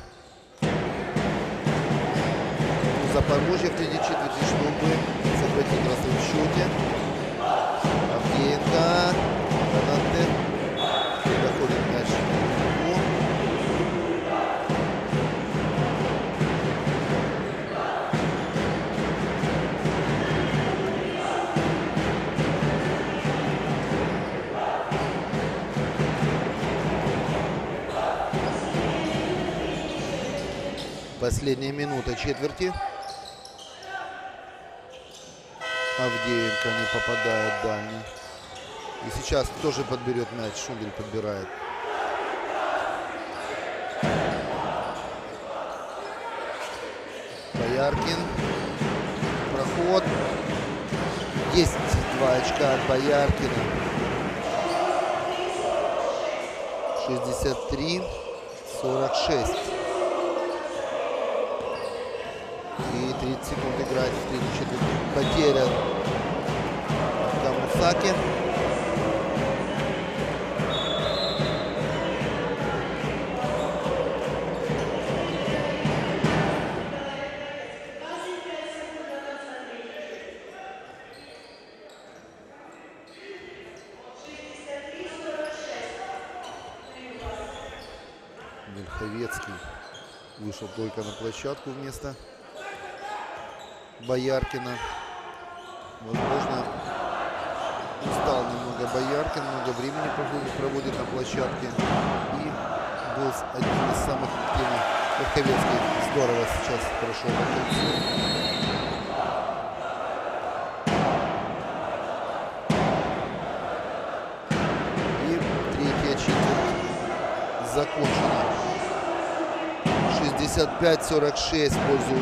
Запорожья в третьей четверти, чтобы сократить разрыв в счете. Авдеенко. Канатте. Доходит мяч Последняя минута четверти. Авдеенко не попадает дальний. И сейчас тоже подберет мяч. Шундель подбирает. Бояркин. Проход. Есть два очка от Бояркина. 63 46 и 30 секунд играть четверти. Потеря Камусаки. Вельховецкий вышел только на площадку вместо Бояркина. Возможно, устал немного Бояркин, много времени проводит, на площадке. И был одним из самых активных. Верховецкий здорово сейчас прошел третья четверть закончена. 65-46 в пользу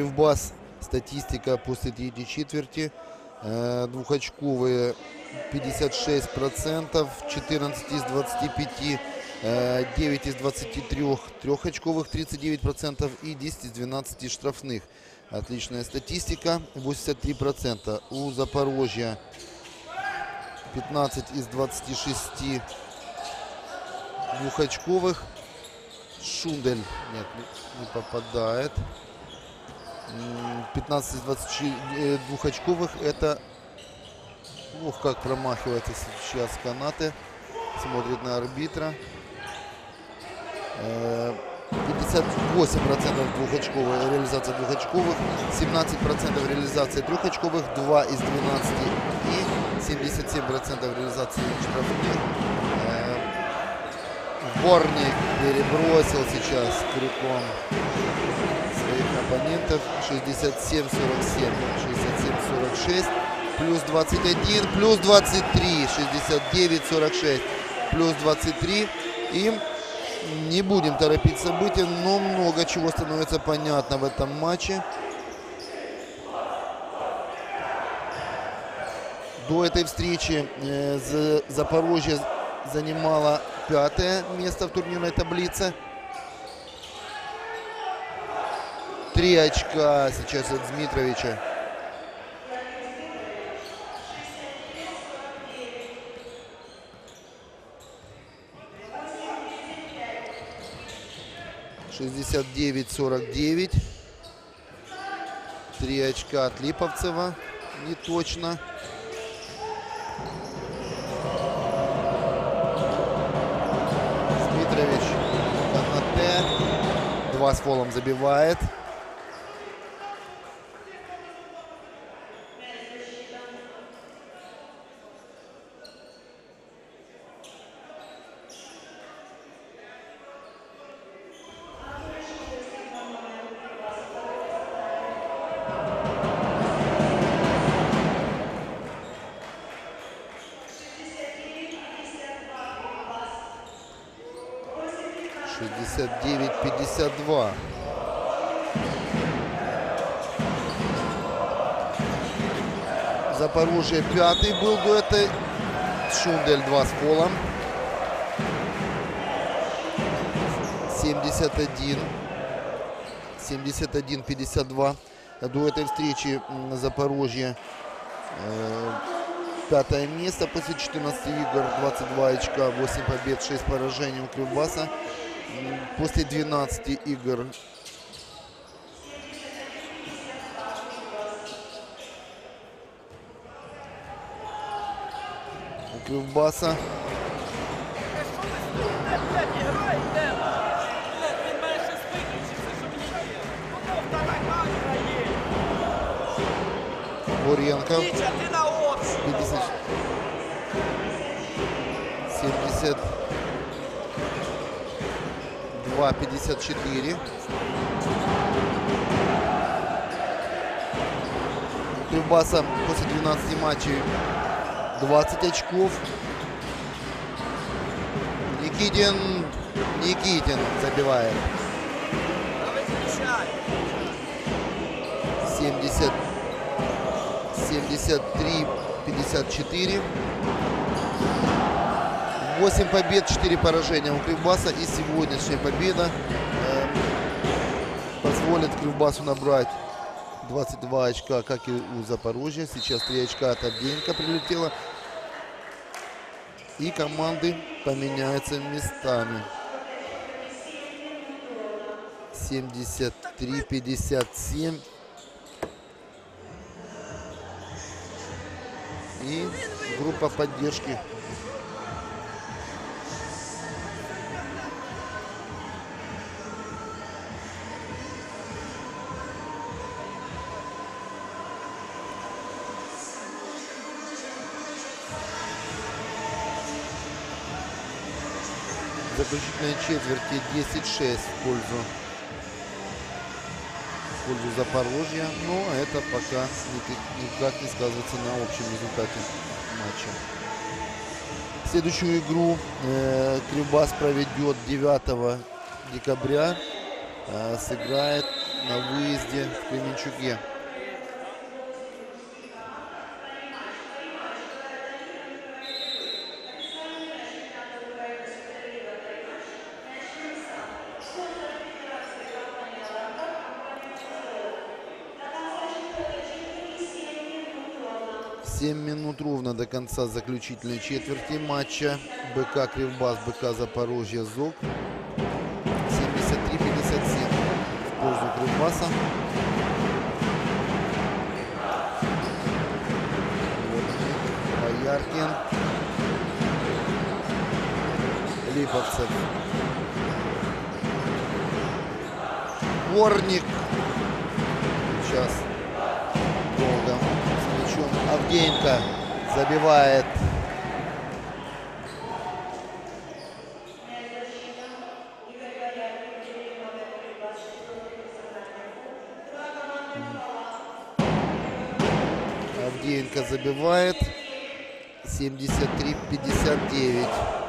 Кривбас. Статистика после третьей четверти. Э, Двухочковые 56%, 14 из 25, э, 9 из 23 трехочковых 39% и 10 из 12 штрафных. Отличная статистика, 83%. У Запорожья 15 из 26 двухочковых. Шундель нет, не- не попадает. М, 15 из 20 двухочковых это Ух, как промахивается сейчас канаты. Смотрит на арбитра. Э, 58% двухочковая реализация двухочковых, 17% реализация трехочковых, 2 из 12 и 77% реализации штрафных. Э, Борник перебросил сейчас крюком оппонентов 67-47, 67-46, плюс 21, плюс 23, 69-46, плюс 23. И не будем торопить события, но много чего становится понятно в этом матче. До этой встречи э, За- Запорожье занимало пятое место в турнирной таблице. Три очка сейчас от Дмитровича. Шестьдесят девять сорок девять. Три очка от Липовцева. Не точно. Дмитрович. Два с фолом забивает. Запорожье пятый был до этой. Шундель два с полом. 71. 71-52. До этой встречи м, Запорожье э, пятое место после 14 игр, 22 очка, 8 побед, 6 поражений у Кривбаса. После 12 игр є. Буренко. Вітя, ти на опсі. 50, 70, 2, 54. У Кривбаса после 12 матчей 20 очков. Никитин, Никитин забивает. А виключай. 70, 73, 54. 8 побед, 4 поражения у Кривбаса. И сегодняшняя победа э, позволит Кривбасу набрать 22 очка, как и у Запорожья. Сейчас 3 очка от Авдеенко прилетело. И команды поменяются местами. 73-57. И группа поддержки. Заключительной четверти 10-6 в пользу в пользу Запорожья. Но это пока никак, никак не сказывается на общем результате матча. Следующую игру э, Кривбас проведет 9 декабря. э, сыграет на выезде в Кременчуге. Семь минут ровно до конца заключительной четверти матча. БК Кривбас, БК Запорожье, ЗОГ. 73-57 в пользу Кривбаса. Бояркин. Липовцев. Ворник. Сейчас Авдеенко забивает. Авдеенко забивает. 73-59.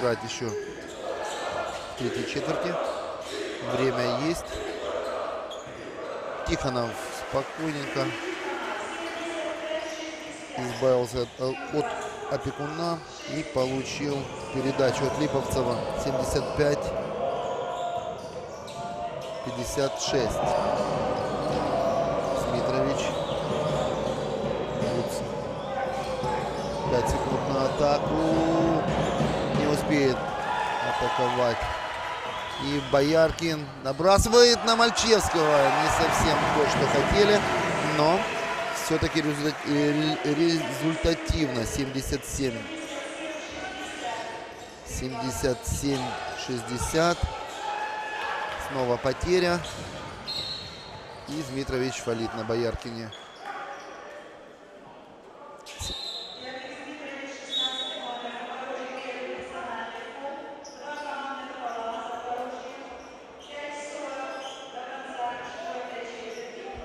Играть еще в третьей четверти. Время есть. Тихонов спокойненько избавился от, от опекуна и получил передачу от Липовцева 75 56 Смитрович Гудс. 5 секунд на атаку успеет атаковать. И Бояркин набрасывает на Мальчевского. Не совсем то что хотели но все-таки э, результативно. 77 77 60 снова потеря. И Дмитрович фалит на Бояркине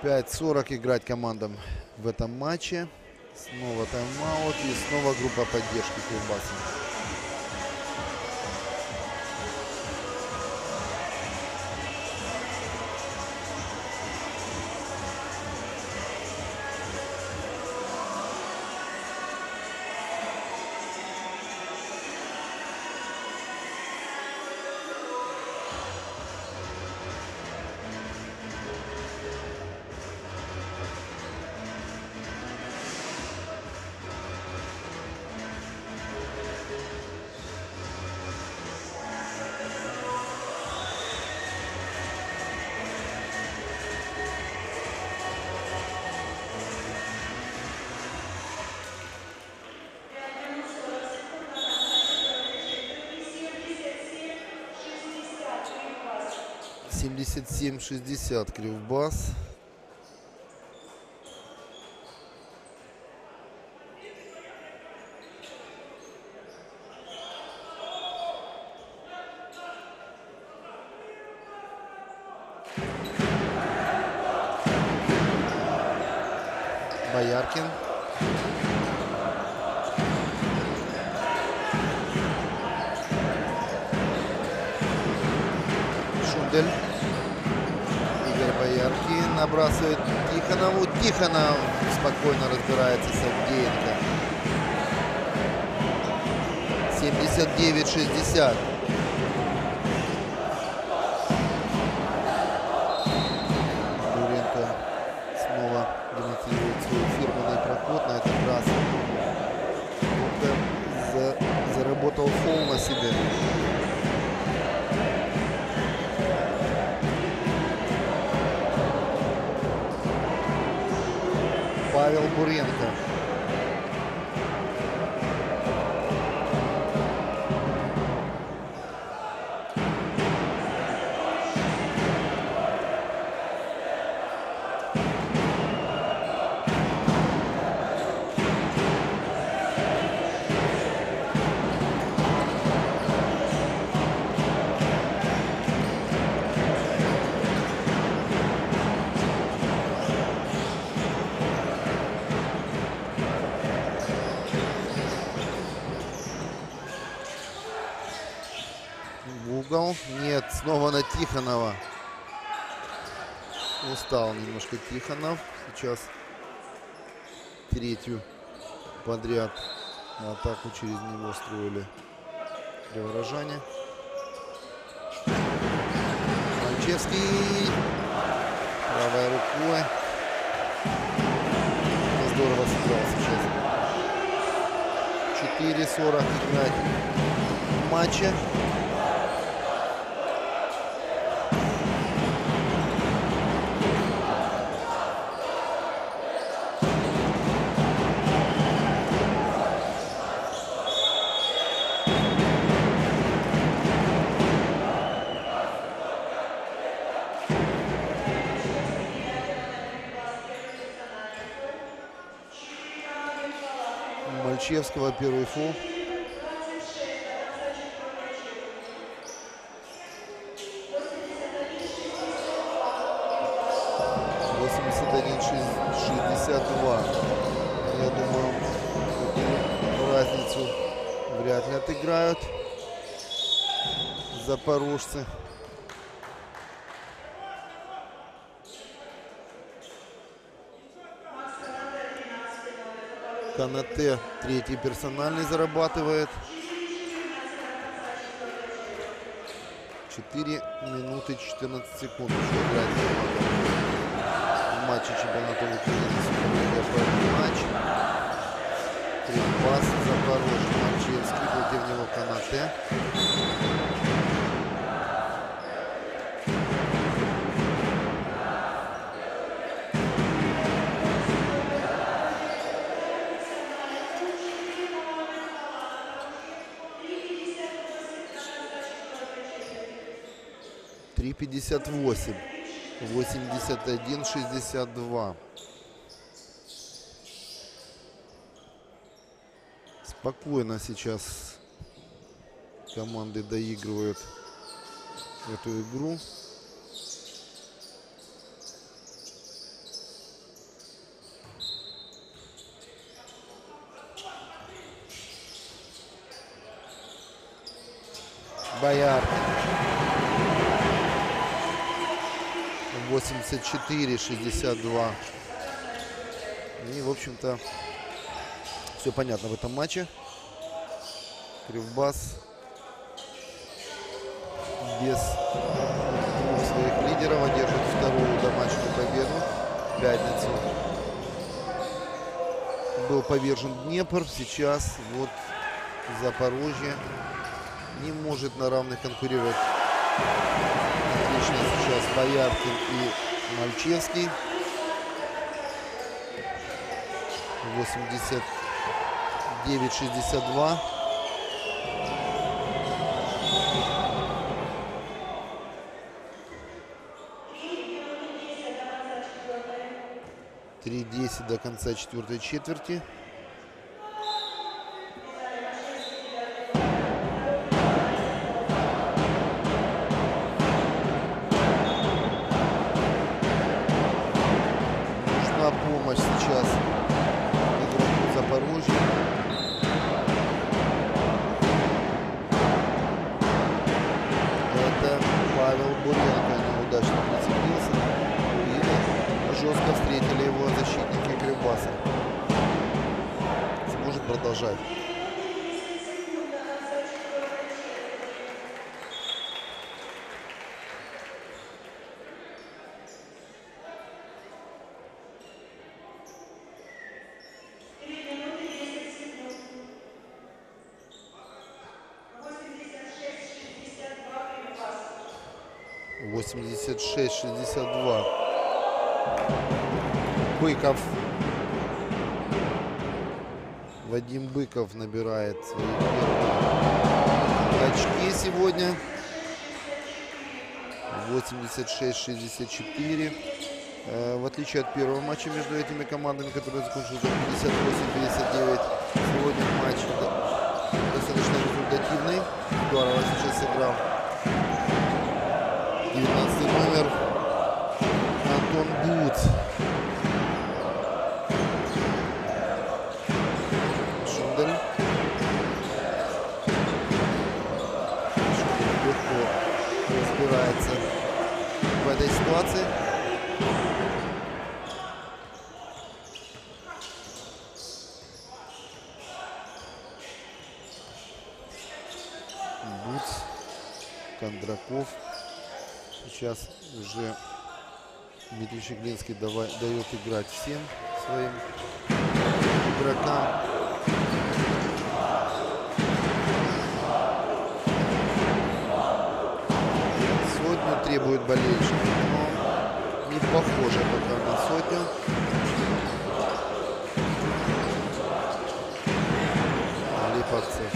5.40 играть командам в этом матче. Снова тайм-аут и снова группа поддержки Кузбасса. 77-60 Кривбас. Бояркин. Шундель. Бояркин набрасывает Тихонову. Тихонов спокойно разбирается с Авдеенко. 79-60. Буренко снова демонстрирует свой фирменный проход на этот раз. За, заработал фол на себе. Павел Буренко. Тихонова. Устал немножко Тихонов. Сейчас третью подряд атаку через него строили Преворожане. Мальчевский правой рукой. Здорово сыграл сейчас. 4.40 играть в Мальчевского первый два. Я думаю, разницу вряд ли отыграют запорожцы. Канате третий персональный зарабатывает. 4 минуты 14 секунд в матче чемпионата Украины. матч. Кривбас, Запорожье, Мальчевский, против него Канате. Три пятьдесят восемь. Восемьдесят один шестьдесят два. Спокойно сейчас команды доигрывают эту игру. Бояр. 84-62. И, в общем-то, все понятно в этом матче. Кривбас без своих лидеров одержит вторую домашнюю победу в пятницу. Был повержен Днепр, сейчас вот Запорожье не может на равных конкурировать. Отлично сейчас Бояркин и Мальчевский. 89-62. Три десять до конца четвертой четверти. 86-64. Э, В отличие от первого матча между этими командами, который закончился 58-59, сегодня матч до- достаточно результативный. Здорово сейчас сыграл 19 номер Антон Бут. Шундель. Шундель легко разбирается в ситуации. Буц, Кондраков. Сейчас уже Дмитрий Щеглинский давай, дает играть всем своим игрокам. Сотню требует болельщик, но не похоже пока на сотню. Липовцев.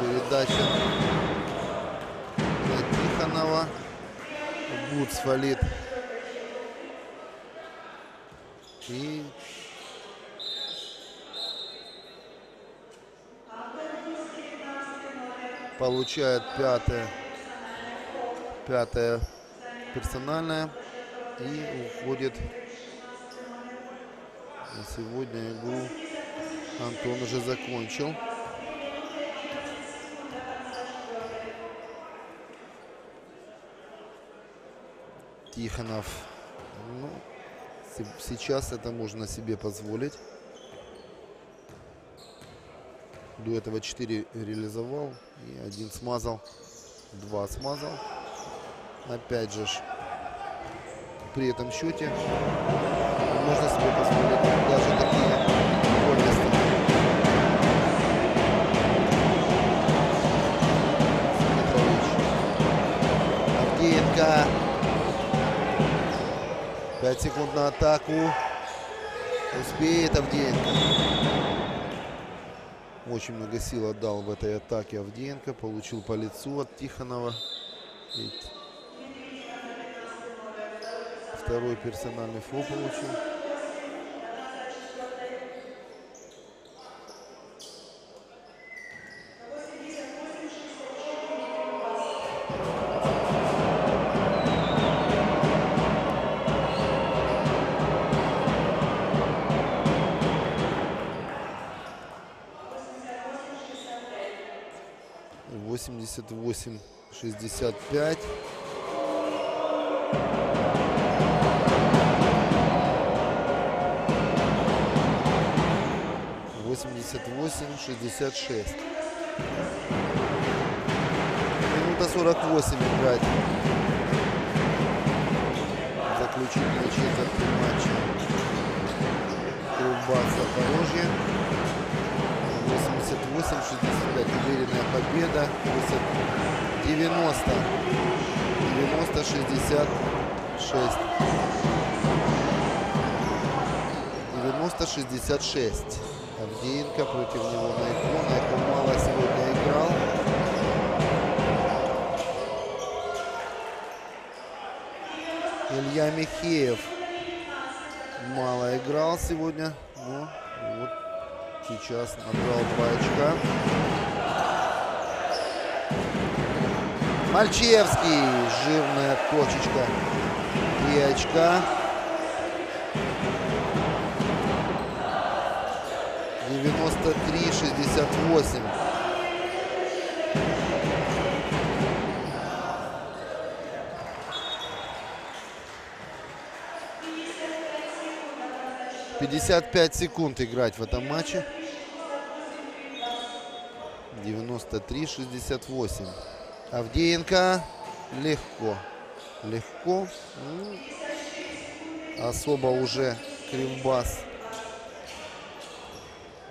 Передача на Тихонова. Буц фалит. И получает пятое, пятое персональное и уходит на сегодня игру. Антон уже закончил. Тихонов. Ну, се- сейчас это можно себе позволить. До этого 4 реализовал и один смазал. Два смазал. Опять же при этом счете можно себе позволить даже такие вольности. Авдеенко. 5 секунд на атаку. Успеет Авдеенко. Очень много сил отдал в этой атаке Авдеенко. Получил по лицу от Тихонова. И Второй персональный фол получил. Восемьдесят восемь шестьдесят пять. Восемьдесят восемь шестьдесят шесть. Минута сорок восемь играть. Заключительная четверть матча. Кривбас Запорожье. 88-65. Уверенная победа. 90. 90-66. 90-66. Авдеенко против него Найко. Найко мало сегодня играл. Илья Михеев мало играл сегодня. Но вот сейчас набрал два очка. Мальчевский. Жирная точечка. Три очка. 93-68. Пятьдесят пять секунд играть в этом матче. 93-68. Авдеенко легко. Легко. Ну, Особо уже Кривбас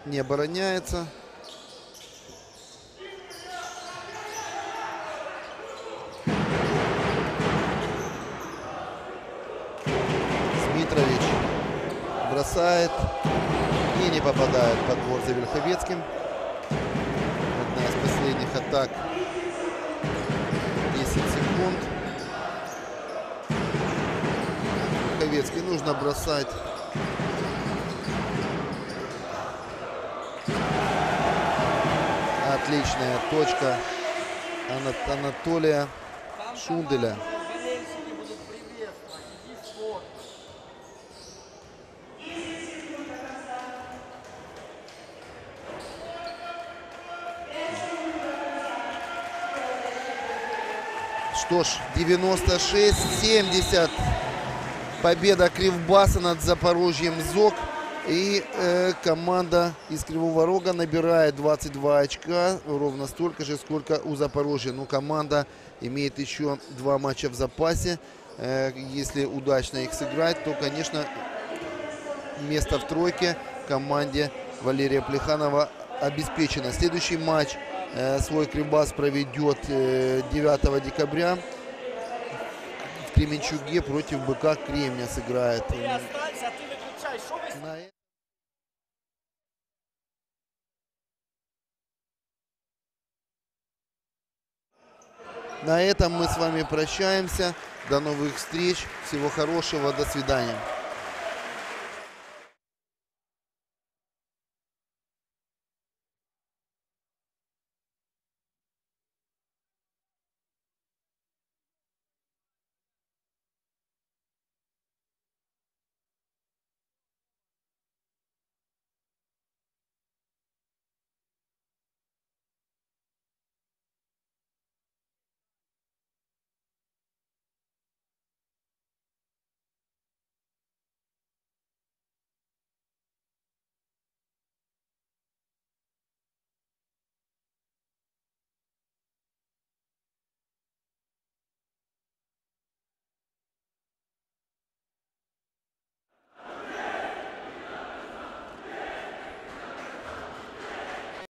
не обороняется. Смитрович бросает и не попадает под двор за Верховецким. Одна из последних атак. 10 секунд. Верховецкий нужно бросать. Отличная точка Ана- Анатолия Шунделя. Что ж, 96-70. Победа Кривбаса над Запорожьем ЗОК. И э, команда из Кривого Рога набирает 22 очка. Ровно столько же, сколько у Запорожья. Но команда имеет еще два матча в запасе. Э, если удачно их сыграть, то, конечно, место в тройке команде Валерия Плеханова обеспечено. Следующий матч э, свой Кривбас проведет э, 9 декабря в Кременчуге против БК Кремня сыграет. Ты останься, а ты выключай. Что вы На э- На этом мы с вами прощаемся. До новых встреч. Всего хорошего. До свидания.